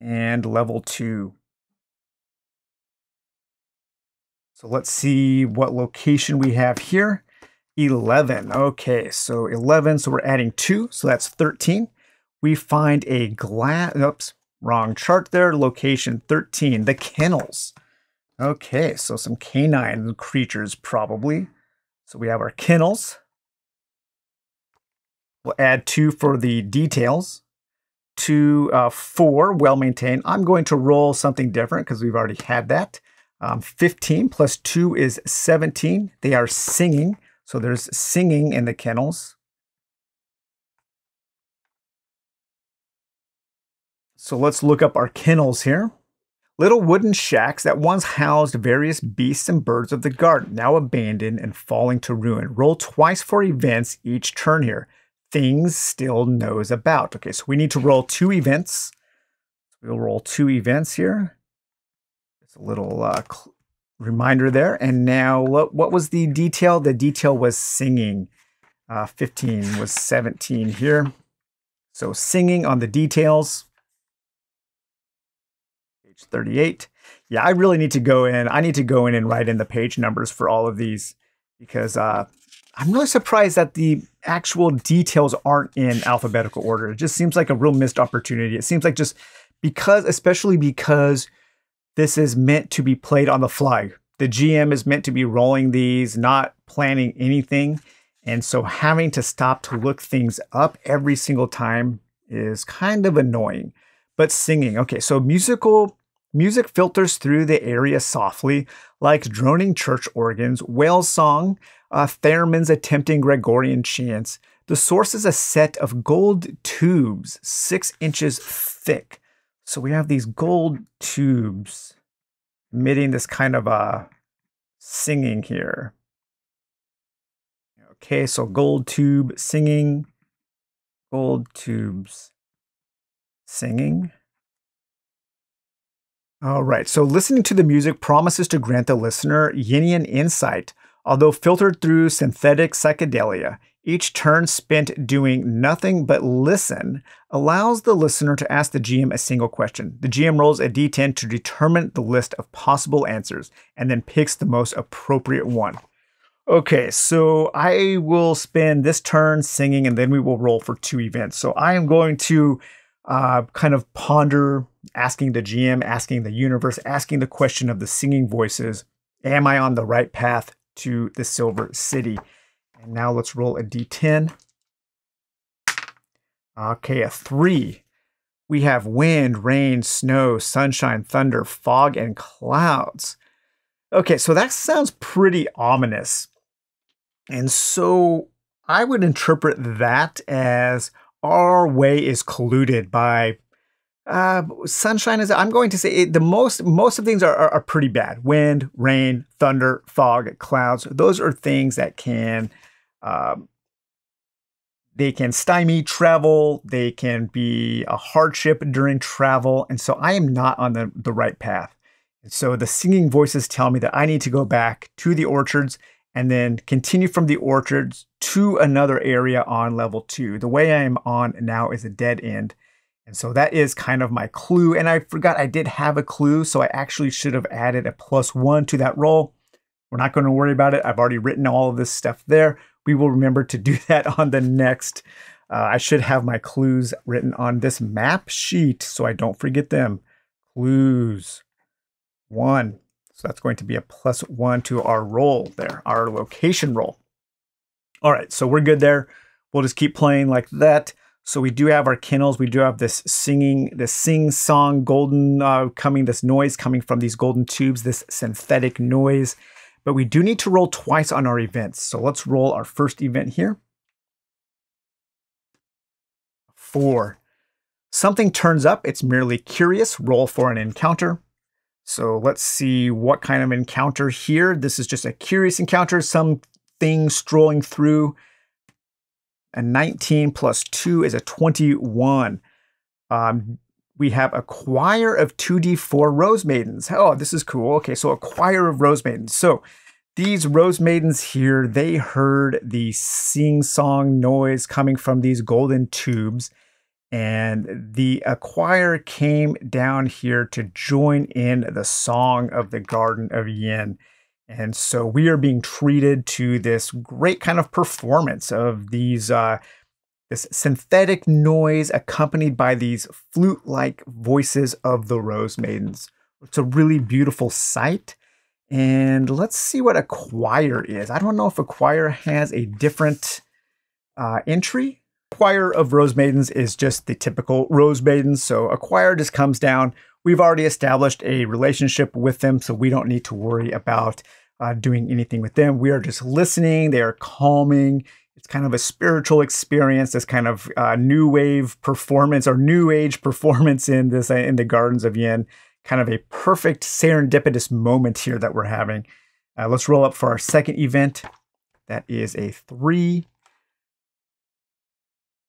and level two. So let's see what location we have here. 11. Okay, so 11. So we're adding two. So that's 13. We find a glass. Oops, wrong chart there. Location 13. The kennels. Okay, so some canine creatures probably. So we have our kennels. We'll add two for the details. Two, uh, four, well maintained. I'm going to roll something different because we've already had that. Um, 15 plus 2 is 17. They are singing. So there's singing in the kennels. So let's look up our kennels here. Little wooden shacks that once housed various beasts and birds of the garden, now abandoned and falling to ruin. Roll twice for events each turn here. Things still knows about. Okay, so we need to roll two events. We'll roll two events here. It's a little uh, reminder there. And now, what, what was the detail? The detail was singing. Uh, 15 was 17 here. So singing on the details page 38. Yeah, I really need to go in. I need to go in and write in the page numbers for all of these because uh, I'm really surprised that the actual details aren't in alphabetical order. It just seems like a real missed opportunity. It seems like just because, especially because this is meant to be played on the fly. The GM is meant to be rolling these, not planning anything. And so having to stop to look things up every single time is kind of annoying. But singing, okay, so musical Music filters through the area softly, like droning church organs, whale song, uh, theremins attempting Gregorian chants. The source is a set of gold tubes, six inches thick. So we have these gold tubes emitting this kind of a uh, singing here. Okay, so gold tube singing, gold tubes singing. All right, so listening to the music promises to grant the listener Ynnian insight, although filtered through synthetic psychedelia. Each turn spent doing nothing but listen allows the listener to ask the GM a single question. The GM rolls a d10 to determine the list of possible answers and then picks the most appropriate one. Okay, so I will spend this turn singing and then we will roll for two events. So I am going to uh, kind of ponder asking the GM, asking the universe, asking the question of the singing voices Am I on the right path to the Silver City? And now let's roll a d10. Okay, a three. We have wind, rain, snow, sunshine, thunder, fog, and clouds. Okay, so that sounds pretty ominous. And so I would interpret that as our way is colluded by uh, sunshine is i'm going to say it, the most most of things are, are, are, pretty bad wind rain thunder fog clouds those are things that can um, they can stymie travel. They can be a hardship during travel. And so I am not on the, the right path. And so the singing voices tell me that I need to go back to the orchards and then continue from the orchards to another area on level two. The way I am on now is a dead end. And so that is kind of my clue. And I forgot I did have a clue. So I actually should have added a plus one to that roll. We're not going to worry about it. I've already written all of this stuff there we will remember to do *laughs* that on the next. Uh, I should have my clues written on this map sheet so I don't forget them. Clues. One. So that's going to be a plus one to our roll there, our location roll. All right, so we're good there. We'll just keep playing like that. So we do have our kennels. We do have this singing, this sing song golden uh, coming, this noise coming from these golden tubes, this synthetic noise but we do need to roll twice on our events. So let's roll our first event here. Four. Something turns up, it's merely curious, roll for an encounter. So let's see what kind of encounter here. This is just a curious encounter, something strolling through. A 19 plus 2 is a 21. Um, we have a choir of 2d4 rose maidens. Oh, this is cool. Okay, so a choir of rose maidens. So these rose maidens here, they heard the sing song noise coming from these golden tubes. And the choir came down here to join in the song of the Garden of Ynn. And so we are being treated to this great kind of performance of these uh, this synthetic noise accompanied by these flute like voices of the Rose Maidens. It's a really beautiful sight. And let's see what a choir is. I don't know if a choir has a different uh, entry. Choir of Rose Maidens is just the typical Rose Maidens. So a choir just comes down. We've already established a relationship with them, so we don't need to worry about uh, doing anything with them. We are just listening. They are calming it's kind of a spiritual experience, this kind of uh, new wave performance or new age *laughs* performance in this uh, in the Gardens of Ynn. Kind of a perfect serendipitous moment here that we're having. Uh, let's roll up for our second event. That is a three.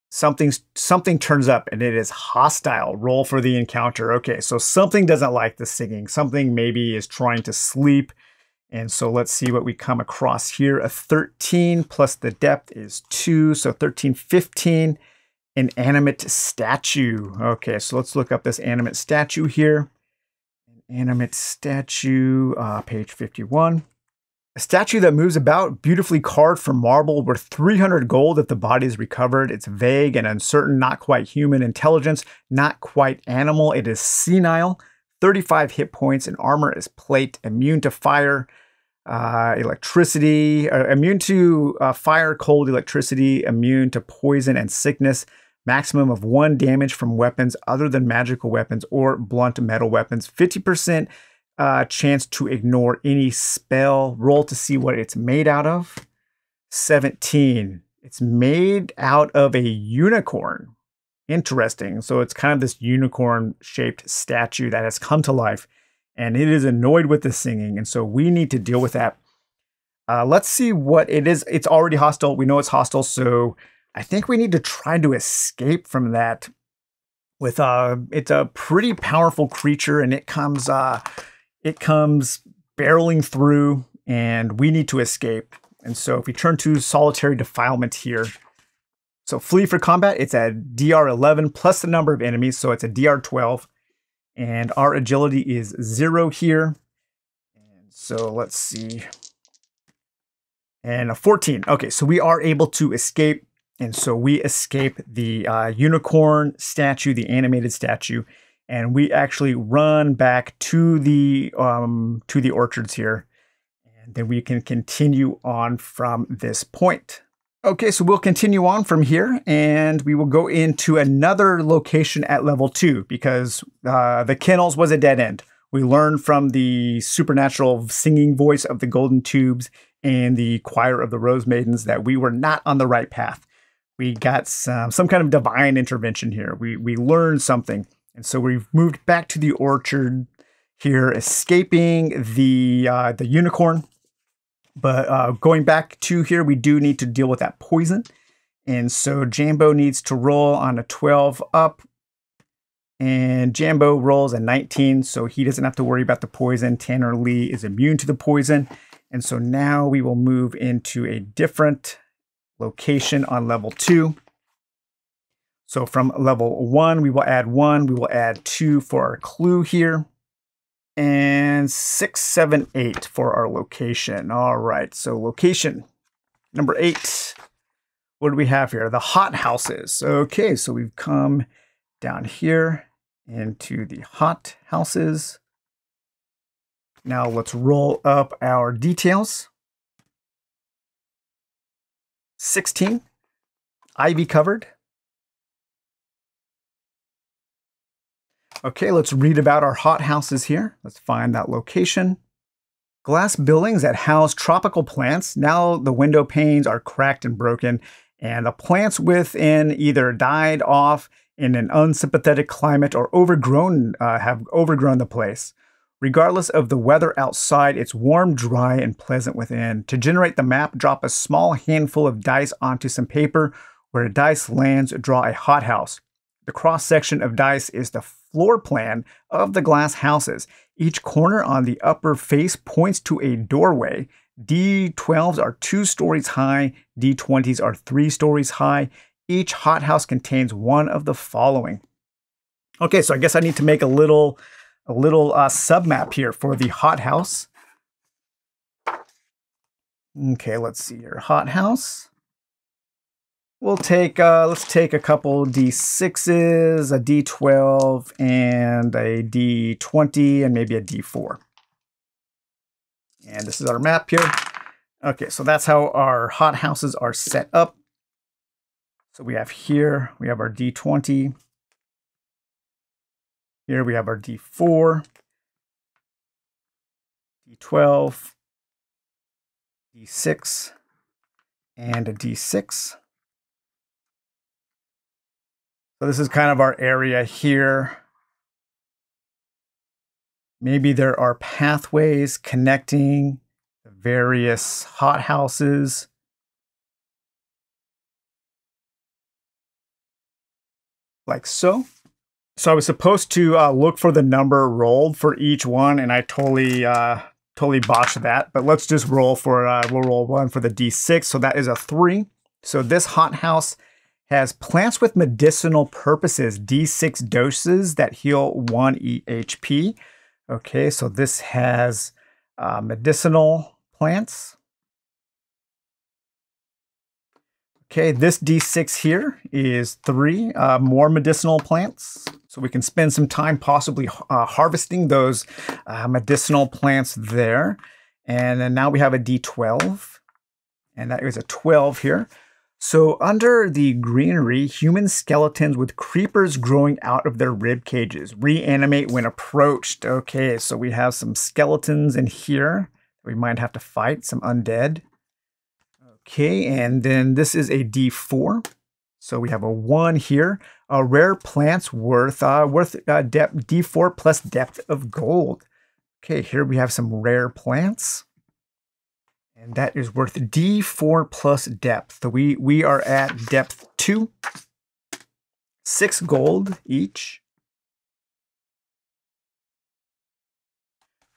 Something something turns up and it is hostile. Roll for the encounter. Okay, so something doesn't like the singing. Something maybe is trying to sleep and so let's see what we come across here. A 13 plus the depth is 2, so 13, 15. An animate statue. Okay, so let's look up this animate statue here. An animate statue, uh, page 51. A statue that moves about, beautifully carved from marble, worth 300 gold if the body is recovered. It's vague and uncertain, not quite human intelligence, not quite animal. It is senile. 35 hit points, and armor is plate, immune to fire, uh, electricity, uh, immune to uh, fire, cold, electricity, immune to poison and sickness, maximum of one damage from weapons other than magical weapons or blunt metal weapons, 50% uh, chance to ignore any spell. Roll to see what it's made out of. 17. It's made out of a unicorn. Interesting. So it's kind of this unicorn shaped statue that has come to life and it is annoyed with the singing. And so we need to deal with that. Uh, let's see what it is. It's already hostile. We know it's hostile. So I think we need to try to escape from that with uh it's a pretty powerful creature and it comes uh it comes barreling through and we need to escape. And so if we turn to solitary defilement here, so flee for combat, it's a DR 11 plus the number of enemies, so it's a DR 12. And our agility is zero here. And so let's see. And a 14. Okay, so we are able to escape. And so we escape the uh, unicorn statue, the animated statue, and we actually run back to the um, to the orchards here, and then we can continue on from this point. Okay, so we'll continue on from here, and we will go into another location at level two because uh, the kennels was a dead end. We learned from the supernatural singing voice of the golden tubes and the choir of the rose maidens that we were not on the right path we got some, some kind of divine intervention here. We, we learned something. And so we've moved back to the orchard here, escaping the, uh, the unicorn. But uh, going back to here, we do need to deal with that poison. And so Jambo needs to roll on a 12 up. And Jambo rolls a 19, so he doesn't have to worry about the poison. Tanner Lee is immune to the poison. And so now we will move into a different location on level two. So from level one, we will add one, we will add two for our clue here, and six, seven, eight for our location. All right, so location number eight. What do we have here? The hot houses. Okay, so we've come down here into the hot houses. Now let's roll up our details. 16. Ivy covered. Okay, let's read about our hot houses here. Let's find that location. Glass buildings that house tropical plants. Now the window panes are cracked and broken, and the plants within either died off in an unsympathetic climate or overgrown, uh, have overgrown the place. Regardless of the weather outside, it's warm, dry, and pleasant within. To generate the map, drop a small handful of dice onto some paper. Where dice lands, draw a hothouse. The cross section of dice is the floor plan of the glass houses. Each corner on the upper face points to a doorway. D12s are two stories high, D20s are three stories high. Each hothouse contains one of the following. Okay, so I guess I need to make a little a little uh, submap here for the hothouse. Okay, let's see here. Hothouse. We'll take, uh, let's take a couple D6s, a D12, and a D20, and maybe a D4. And this is our map here. Okay, so that's how our hothouses are set up. So we have here, we have our D20, here we have our D4, D12, D6, and a D6. So this is kind of our area here. Maybe there are pathways connecting the various hothouses. Like so. So I was supposed to uh, look for the number rolled for each one, and I totally uh, totally botched that. But let's just roll for uh, we'll roll one for the d6. So that is a three. So this hothouse has plants with medicinal purposes, d6 doses that heal one EHP. Okay, so this has uh, medicinal plants. Okay, this D6 here is three uh, more medicinal plants. So we can spend some time possibly uh, harvesting those uh, medicinal plants there. And then now we have a D12, and that is a 12 here. So under the greenery, human skeletons with creepers growing out of their rib cages reanimate when approached. Okay, so we have some skeletons in here. We might have to fight some undead. Okay, and then this is a D4. So we have a 1 here. A rare plant's worth uh, worth uh, depth D4 plus depth of gold. Okay, here we have some rare plants. And that is worth D4 plus depth. We, we are at depth 2. six gold each.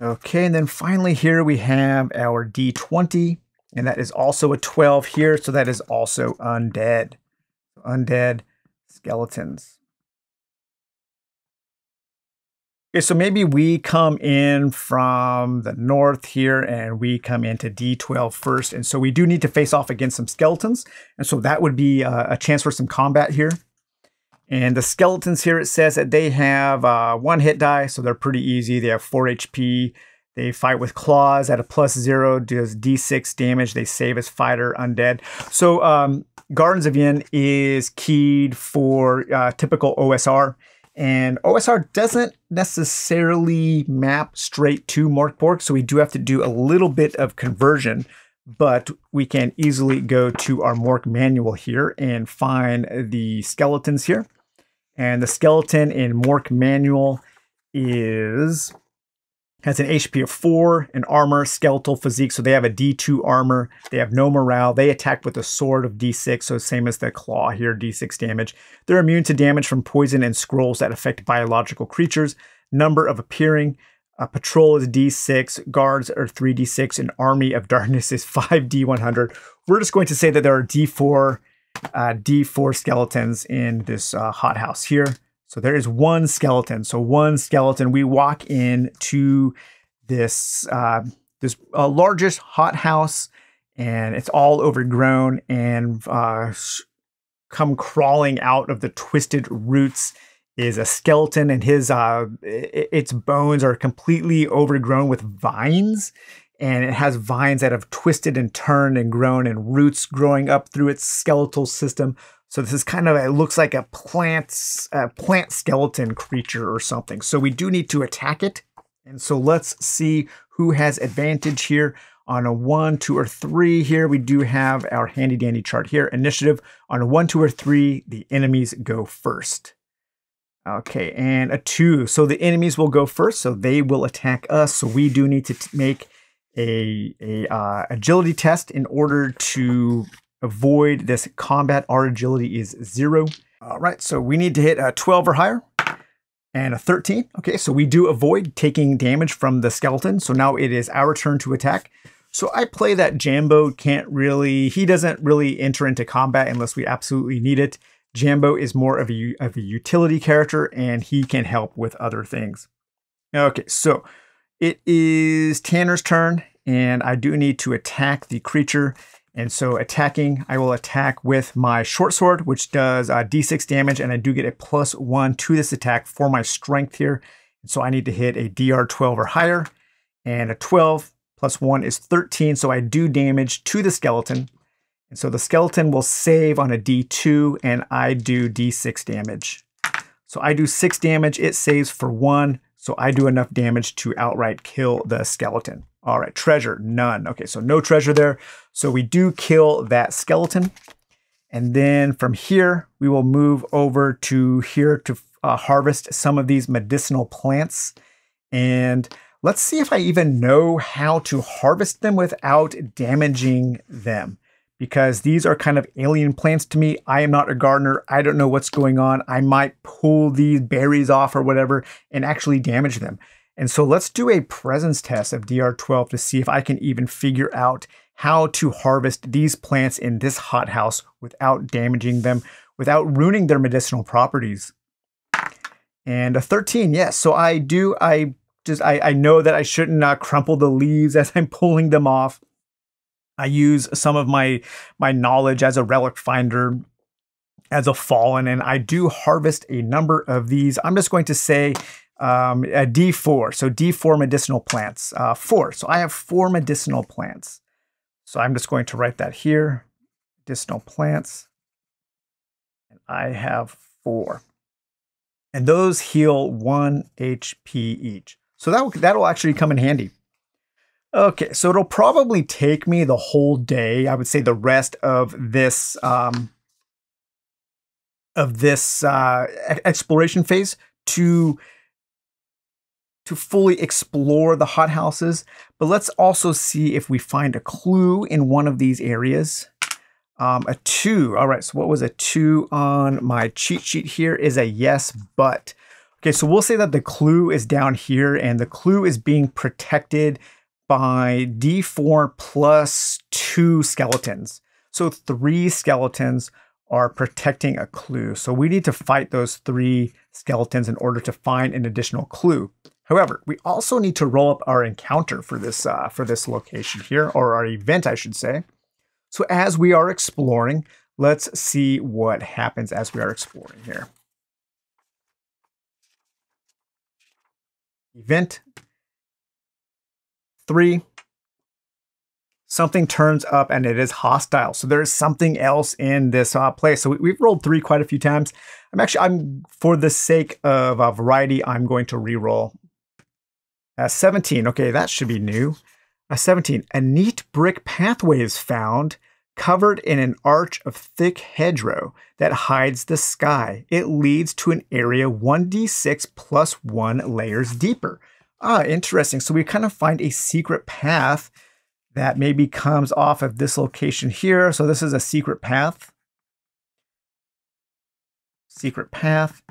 Okay, and then finally here we have our D20, and that is also a 12 here, so that is also undead. Undead skeletons. Okay, so maybe we come in from the north here and we come into D12 first. And so we do need to face off against some skeletons. And so that would be uh, a chance for some combat here. And the skeletons here, it says that they have uh, one hit die, so they're pretty easy. They have 4 HP. They fight with claws at a plus zero, does d6 damage. They save as fighter undead. So um, Gardens of Ynn is keyed for uh, typical OSR. And OSR doesn't necessarily map straight to Mörk Borg, so we do have to do a little bit of conversion but we can easily go to our Mörk manual here and find the skeletons here. And the skeleton in Mörk Manual is has an HP of 4, an armor, skeletal physique, so they have a D2 armor. They have no morale. They attack with a sword of D6, so same as the claw here, D6 damage. They're immune to damage from poison and scrolls that affect biological creatures. Number of appearing. A patrol is D6, guards are 3D6, an army of darkness is 5D100. We're just going to say that there are D4 uh, D4 skeletons in this uh, hothouse here. So there is one skeleton. So one skeleton. We walk in to this uh, this uh, largest hothouse, and it's all overgrown and uh, come crawling out of the twisted roots is a skeleton and his uh its bones are completely overgrown with vines and it has vines that have twisted and turned and grown and roots growing up through its skeletal system. So this is kind of it looks like a plant a plant skeleton creature or something. So we do need to attack it. And so let's see who has advantage here. On a one, two, or three here, we do have our handy dandy chart here. Initiative on a one, two, or three, the enemies go first. Okay, and a two. So the enemies will go first, so they will attack us. So we do need to make a, a uh, agility test in order to avoid this combat. Our agility is zero. All right, so we need to hit a 12 or higher and a 13. Okay, so we do avoid taking damage from the skeleton. So now it is our turn to attack. So I play that Jambo can't really, he doesn't really enter into combat unless we absolutely need it. Jambo is more of a, of a utility character and he can help with other things. Okay, so it is Tanner's turn, and I do need to attack the creature. And so attacking, I will attack with my short sword, which does uh, d6 damage, and I do get a plus one to this attack for my strength here. So I need to hit a DR 12 or higher, and a 12 plus one is 13, so I do damage to the skeleton. And so the skeleton will save on a d2, and I do d6 damage. So I do six damage, it saves for one, so I do enough damage to outright kill the skeleton. All right, treasure, none. Okay, so no treasure there. So we do kill that skeleton. And then from here, we will move over to here to uh, harvest some of these medicinal plants. And let's see if I even know how to harvest them without damaging them because these are kind of alien plants to me. I am not a gardener. I don't know what's going on. I might pull these berries off or whatever and actually damage them. And so let's do a presence test of DR12 to see if I can even figure out how to harvest these plants in this hothouse without damaging them, without ruining their medicinal properties. And a 13, yes. So I do, I just, I, I know that I shouldn't uh, crumple the leaves *laughs* as I'm pulling them off. I use some of my my knowledge as a relic finder as a fallen, and I do harvest a number of these. I'm just going to say um, a D4, so D4 medicinal plants, uh, four. So I have four medicinal plants. So I'm just going to write that here, medicinal plants, and I have four. And those heal one HP each. So that will, that will actually come in handy. Okay, so it'll probably take me the whole day. I would say the rest of this um, of this uh, exploration phase to to fully explore the hothouses. But let's also see if we find a clue in one of these areas. Um, a two. All right. So what was a two on my cheat sheet here is a yes, but. Okay, so we'll say that the clue is down here and the clue is being protected by D4 plus two skeletons. So three skeletons are protecting a clue. So we need to fight those three skeletons in order to find an additional clue. However, we also need to roll up our encounter for this uh, for this location here, or our event, I should say. So as we are exploring, let's see what happens as we are exploring here. Event three. Something turns up and it is hostile. So there is something else in this uh, place. So we, have rolled three quite a few times. I'm actually, I'm for the sake of uh, variety, I'm going to re-roll. Uh, 17. Okay, that should be new. Uh, 17. A neat brick pathway is found covered in an arch of thick hedgerow that hides the sky. It leads to an area 1d6 plus 1 layers deeper. Ah, interesting. So we kind of find a secret path that maybe comes off of this location here. So this is a secret path. Secret path.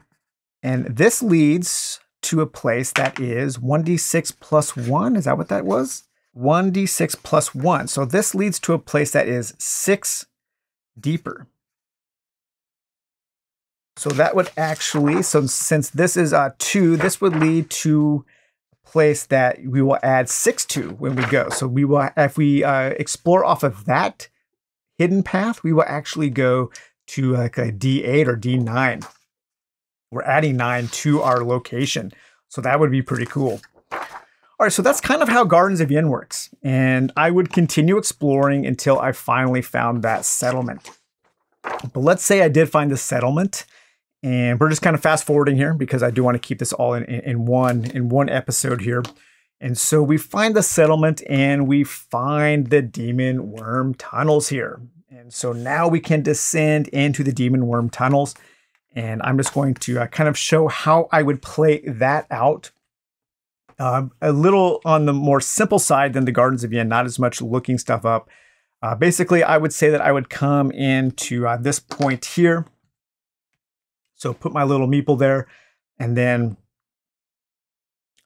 And this leads to a place that is 1d6 plus 1. Is that what that was? 1d6 plus 1. So this leads to a place that is 6 deeper. So that would actually, so since this is uh, 2, this would lead to a place that we will add 6 to when we go. So we will, if we uh, explore off of that hidden path, we will actually go to like a D8 or D9. We're adding 9 to our location. So that would be pretty cool. All right, so that's kind of how Gardens of Ynn works. And I would continue exploring until I finally found that settlement. But let's say I did find the settlement and we're just kind of fast forwarding here because I do want to keep this all in, in, in one in one episode here. And so we find the settlement and we find the demon worm tunnels here. And so now we can descend into the demon worm tunnels. And I'm just going to uh, kind of show how I would play that out um, a little on the more simple side than the Gardens of Ynn, not as much looking stuff up. Uh, basically, I would say that I would come into uh, this point here. So put my little meeple there, and then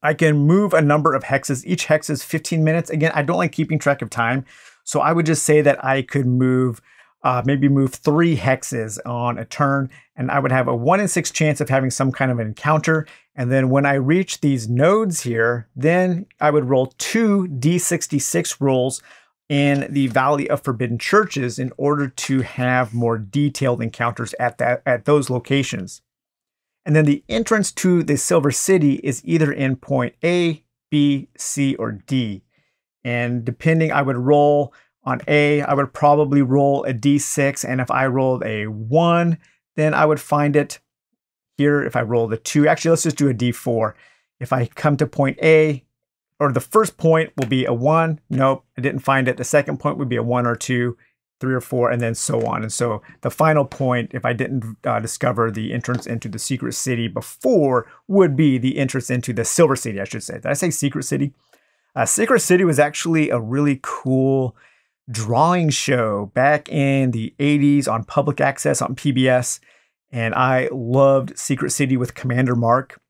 I can move a number of hexes. Each hex is 15 minutes. Again, I don't like keeping track of time. So I would just say that I could move, uh, maybe move three hexes on a turn, and I would have a one in six chance of having some kind of an encounter. And then when I reach these nodes here, then I would roll two D66 rolls in the Valley of Forbidden Churches in order to have more detailed encounters at that at those locations. And then the entrance to the Silver City is either in point A, B, C, or D. And depending, I would roll on A, I would probably roll a D6. And if I rolled a 1, then I would find it here, if I roll the two, actually, let's just do a D4. If I come to point A, or the first point will be a one, nope, I didn't find it. The second point would be a one or two, three or four, and then so on. And so the final point, if I didn't uh, discover the entrance into the secret city before, would be the entrance into the silver city, I should say. Did I say secret city? Uh, secret city was actually a really cool drawing show back in the 80s on public access on PBS and I loved Secret City with Commander Mark.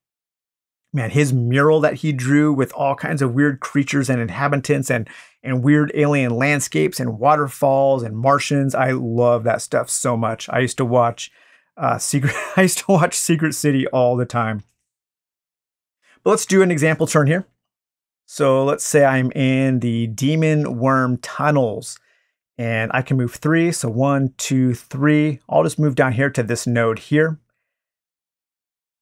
Man, his mural that he drew with all kinds of weird creatures and inhabitants and and weird alien landscapes and waterfalls and Martians. I love that stuff so much. I used to watch uh, Secret. *laughs* I used to watch Secret City all the time. But let's do an example turn here. So let's say I'm in the Demon Worm Tunnels and I can move three. So one, two, three. I'll just move down here to this node here.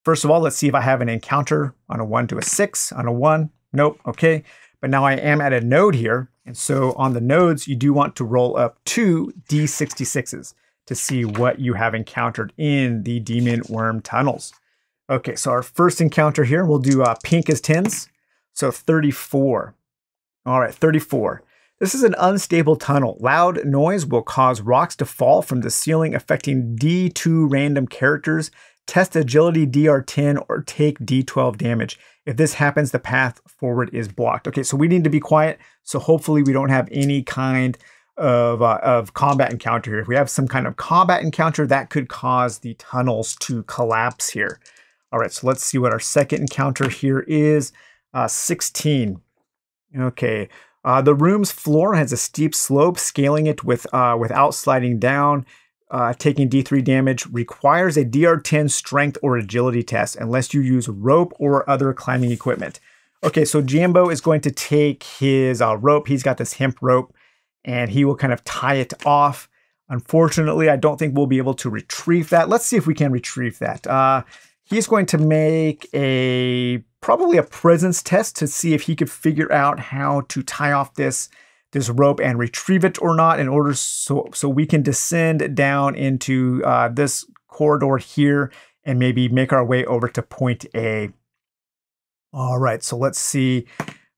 First of all, let's see if I have an encounter on a one to a six, on a one. Nope, okay. But now I am at a node here. And so on the nodes, you do want to roll up two D66s to see what you have encountered in the demon worm tunnels. Okay, so our first encounter here, we'll do uh, pink as tens. So 34. All right, 34. This is an unstable tunnel. Loud noise will cause rocks to fall from the ceiling, affecting D2 random characters. Test agility DR10 or take D12 damage. If this happens, the path forward is blocked. Okay, so we need to be quiet. So hopefully we don't have any kind of, uh, of combat encounter here. If we have some kind of combat encounter, that could cause the tunnels to collapse here. All right, so let's see what our second encounter here is. Uh, 16. Okay, uh, the room's floor has a steep slope, scaling it with uh, without sliding down. Uh, taking D3 damage requires a DR10 strength or agility test unless you use rope or other climbing equipment. Okay, so Jambo is going to take his uh, rope. He's got this hemp rope and he will kind of tie it off. Unfortunately, I don't think we'll be able to retrieve that. Let's see if we can retrieve that. Uh, he's going to make a probably a presence test to see if he could figure out how to tie off this this rope and retrieve it or not in order so so we can descend down into uh, this corridor here and maybe make our way over to point A. All right, so let's see.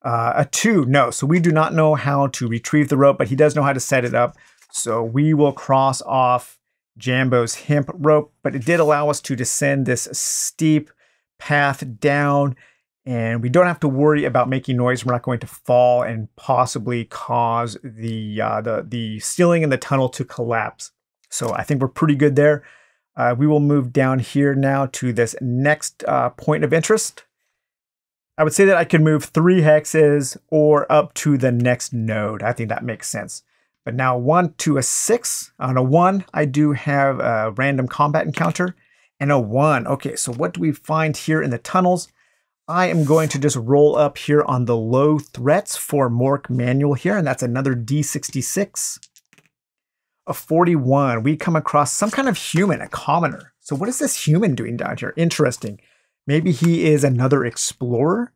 Uh, a two, no. So we do not know how to retrieve the rope, but he does know how to set it up. So we will cross off Jambo's hemp rope, but it did allow us to descend this steep path down and we don't have to worry about making noise. We're not going to fall and possibly cause the uh, the the ceiling in the tunnel to collapse. So I think we're pretty good there. Uh, we will move down here now to this next uh, point of interest. I would say that I can move three hexes or up to the next node. I think that makes sense. But now one to a six. On a one, I do have a random combat encounter. And a one, okay, so what do we find here in the tunnels? I am going to just roll up here on the low threats for Mork manual here, and that's another D66. A 41, we come across some kind of human, a commoner. So what is this human doing down here? Interesting. Maybe he is another explorer.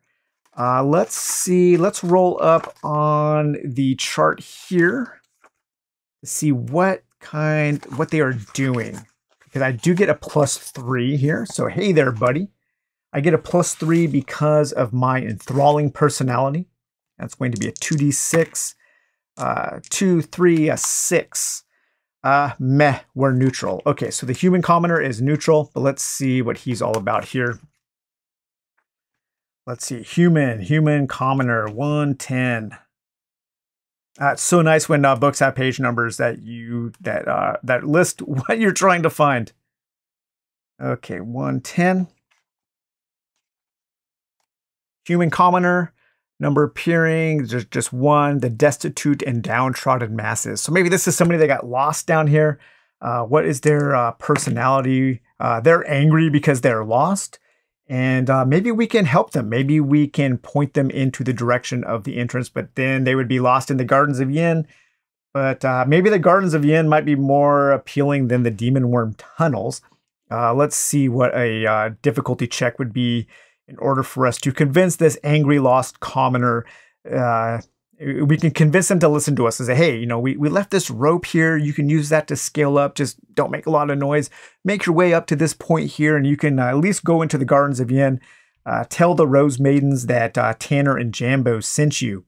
Uh, let's see, let's roll up on the chart here to see what kind, what they are doing. Because I do get a plus three here. So hey there, buddy. I get a plus three because of my enthralling personality. That's going to be a 2d6, uh, 2, 3, a 6. Uh, meh, we're neutral. Okay, so the human commoner is neutral, but let's see what he's all about here. Let's see, human, human commoner, 110. Uh, so nice when uh, books have page numbers that you that uh, that list *laughs* what you're trying to find. Okay, 110. Human commoner, number appearing, just, just one, the destitute and downtrodden masses. So maybe this is somebody that got lost down here. Uh, what is their uh, personality? Uh, they're angry because they're lost. And uh, maybe we can help them. Maybe we can point them into the direction of the entrance, but then they would be lost in the Gardens of Ynn. But uh, maybe the Gardens of Ynn might be more appealing than the Demon Worm Tunnels. Uh, let's see what a difficulty check would be in order for us to convince this angry lost commoner uh, we can convince them to listen to us and say, hey, you know, we, we left this rope here. You can use that to scale up. Just don't make a lot of noise. Make your way up to this point here, and you can uh, at least go into the Gardens of Ynn. Uh, tell the Rose Maidens that uh, Tanner and Jambo sent you.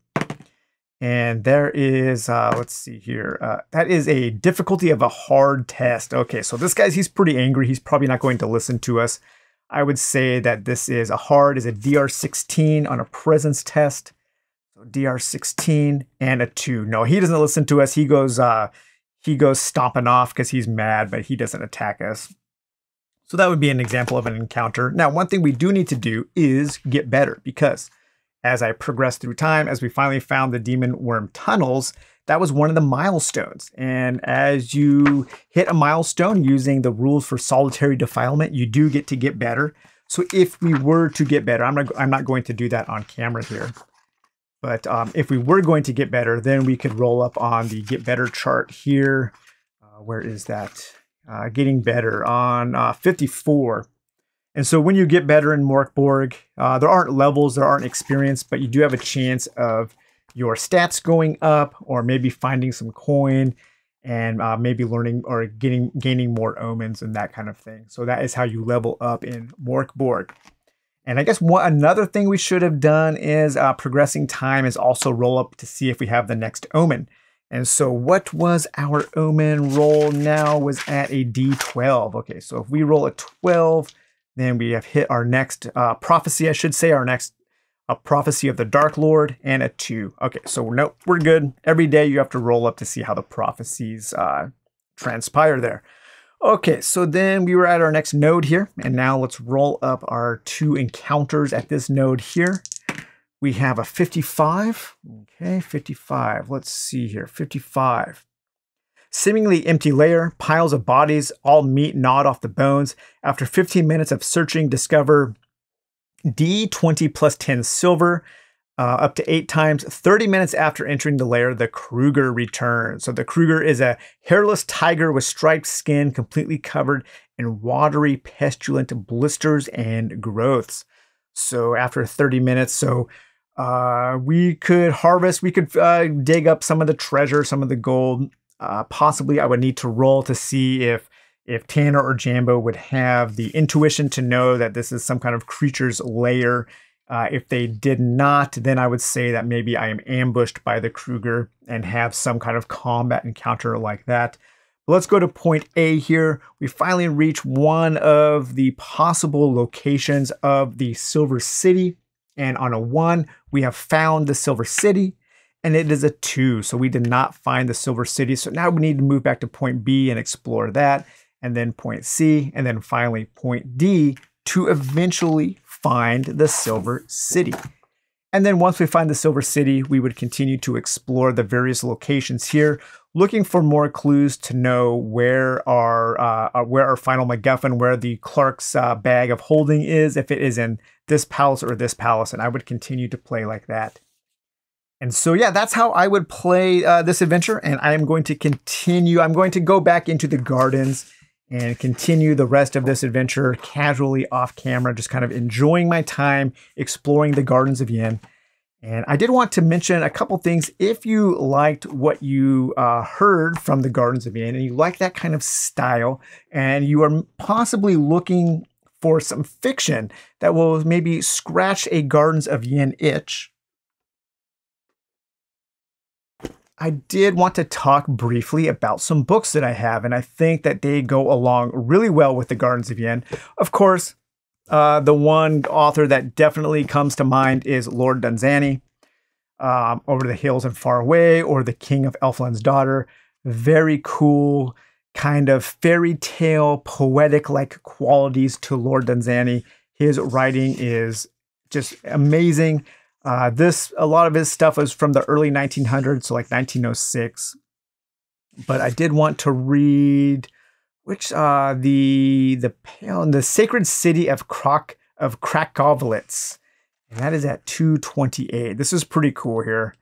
And there is, uh, let's see here, uh, that is a difficulty of a hard test. Okay, so this guy's, he's pretty angry. He's probably not going to listen to us. I would say that this is a hard is a DR16 on a presence test. So DR16 and a two. No, he doesn't listen to us. He goes uh he goes stomping off because he's mad, but he doesn't attack us. So that would be an example of an encounter. Now, one thing we do need to do is get better because as I progress through time, as we finally found the demon worm tunnels, that was one of the milestones. And as you hit a milestone using the rules for solitary defilement, you do get to get better. So if we were to get better, I'm not, I'm not going to do that on camera here. But um, if we were going to get better, then we could roll up on the get better chart here. Uh, where is that? Uh, getting better on uh, 54. And so when you get better in Mörk Borg, uh, there aren't levels, there aren't experience, but you do have a chance of your stats going up or maybe finding some coin and uh, maybe learning or getting gaining more omens and that kind of thing. So that is how you level up in Mörk Borg. And I guess one another thing we should have done is uh, progressing time is also roll up to see if we have the next omen. And so what was our omen roll now was at a D12. Okay, so if we roll a 12, then we have hit our next uh, prophecy, I should say, our next a Prophecy of the Dark Lord, and a 2. Okay, so no, we're good. Every day you have to roll up to see how the prophecies uh, transpire there. Okay, so then we were at our next node here, and now let's roll up our two encounters at this node here. We have a 55. Okay, 55. Let's see here. 55. Seemingly empty layer, piles of bodies, all meat gnawed off the bones. After 15 minutes of searching, discover D20 plus 10 silver, uh, up to eight times. 30 minutes after entering the lair, the Kruger returns. So the Kruger is a hairless tiger with striped skin, completely covered in watery, pestilent blisters and growths. So after 30 minutes, so uh, we could harvest, we could uh, dig up some of the treasure, some of the gold. Uh, possibly, I would need to roll to see if if Tanner or Jambo would have the intuition to know that this is some kind of creature's lair uh, if they did not, then I would say that maybe I am ambushed by the Kruger and have some kind of combat encounter like that. But let's go to point A here. We finally reach one of the possible locations of the Silver City. And on a one, we have found the Silver City and it is a two. So we did not find the Silver City. So now we need to move back to point B and explore that. And then point C, and then finally point D to eventually find the Silver City. And then once we find the Silver City, we would continue to explore the various locations here, looking for more clues to know where our uh, uh, where our final MacGuffin, where the Clark's uh, bag of holding is, if it is in this palace or this palace, and I would continue to play like that. And so, yeah, that's how I would play uh, this adventure, and I am going to continue. I'm going to go back into the gardens and continue the rest of this adventure casually off camera, just kind of enjoying my time exploring the gardens of Ynn. And I did want to mention a couple things. If you liked what you uh, heard from the Gardens of Ynn and you like that kind of style, and you are possibly looking for some fiction that will maybe scratch a Gardens of Ynn itch, I did want to talk briefly about some books that I have, and I think that they go along really well with the Gardens of Ynn. Of course, uh, the one author that definitely comes to mind is Lord Dunsany, um, Over the Hills and Far Away, or The King of Elfland's Daughter. Very cool, kind of fairy tale, poetic like qualities to Lord Dunsany. His writing is just amazing. Uh, this a lot of his stuff was from the early 1900s, so like 1906. But I did want to read which uh the the the sacred city of Krak of Krakovlitz, and that is at 228. This is pretty cool here.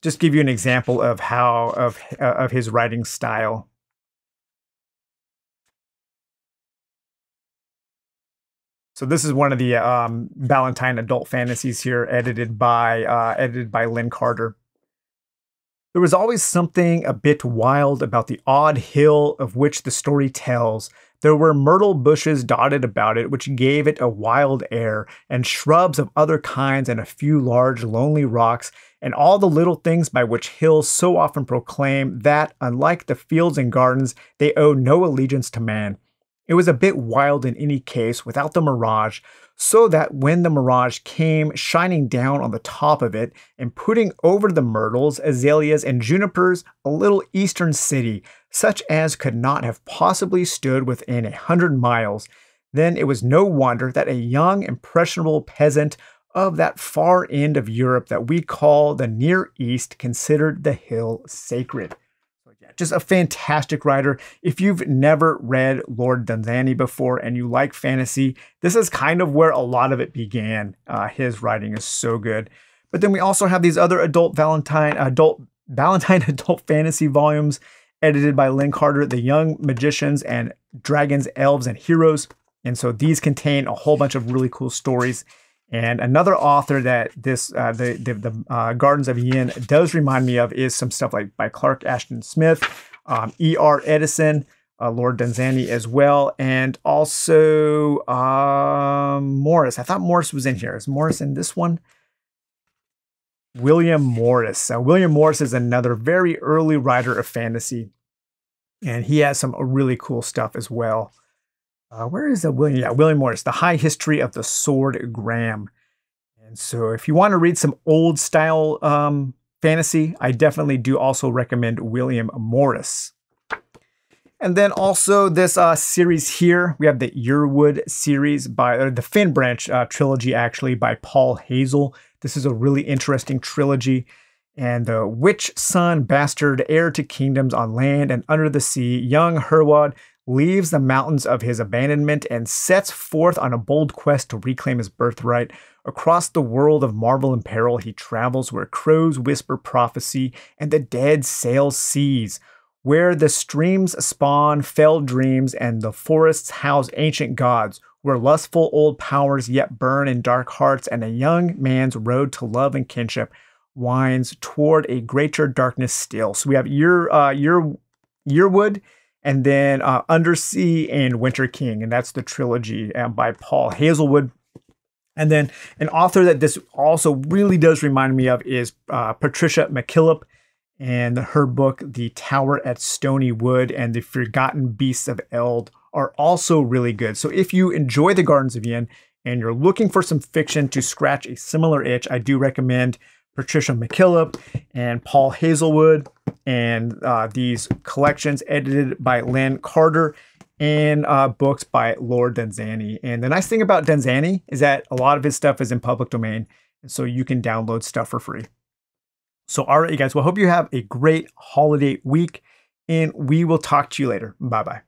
Just give you an example of how of uh, of his writing style. So this is one of the um, Ballantine adult fantasies here, edited by uh, edited by Lin Carter. There was always something a bit wild about the odd hill of which the story tells. There were myrtle bushes dotted about it, which gave it a wild air, and shrubs of other kinds, and a few large, lonely rocks, and all the little things by which hills so often proclaim that, unlike the fields and gardens, they owe no allegiance to man. It was a bit wild in any case without the mirage, so that when the mirage came shining down on the top of it and putting over the myrtles, azaleas, and junipers a little eastern city, such as could not have possibly stood within a hundred miles, then it was no wonder that a young, impressionable peasant of that far end of Europe that we call the Near East considered the hill sacred just a fantastic writer. If you've never read Lord Dunsany before and you like fantasy, this is kind of where a lot of it began. Uh, his writing is so good. But then we also have these other adult Ballantine, adult *laughs* Ballantine adult fantasy volumes edited by Lin Carter, The Young Magicians and Dragons, Elves, and Heroes. And so these contain a whole bunch of really cool stories. And another author that this uh, the the, the uh, Gardens of Ynn does remind me of is some stuff like by Clark Ashton Smith, um, E.R. Eddison, uh, Lord Dunsany as well, and also um, Morris. I thought Morris was in here. Is Morris in this one? William Morris. William Morris is another very early writer of fantasy, and he has some really cool stuff as well. Uh, where is the William? Yeah, William Morris, The High History of the Sword Graham. And so if you want to read some old style um, fantasy, I definitely do also recommend William Morris. And then also this uh, series here, we have the Yearwood series by the Finn Branch uh, trilogy, actually by Paul Hazel. This is a really interesting trilogy. And the witch son, bastard, heir to kingdoms on land and under the sea, young Hereward leaves the mountains of his abandonment and sets forth on a bold quest to reclaim his birthright. Across the world of marvel and peril, he travels where crows whisper prophecy and the dead sail seas where the streams spawn fell dreams and the forests house ancient gods, where lustful old powers yet burn in dark hearts, and a young man's road to love and kinship winds toward a greater darkness still. So we have your uh, your Yearwood, and then uh, Undersea and Winter King, and that's the trilogy uh, by Paul Hazelwood. And then an author that this also really does remind me of is uh, Patricia McKillip and her book, The Tower at Stony Wood and The Forgotten Beasts of Eld, are also really good. So if you enjoy The Gardens of Ynn and you're looking for some fiction to scratch a similar itch, I do recommend Patricia McKillip and Paul Hazelwood and uh, these collections edited by Lin Carter and uh, books by Lord Dunsany. And the nice thing about Dunsany is that a lot of his stuff is in public domain, so you can download stuff for free. So, all right, you guys, well, hope you have a great holiday week, and we will talk to you later. Bye bye.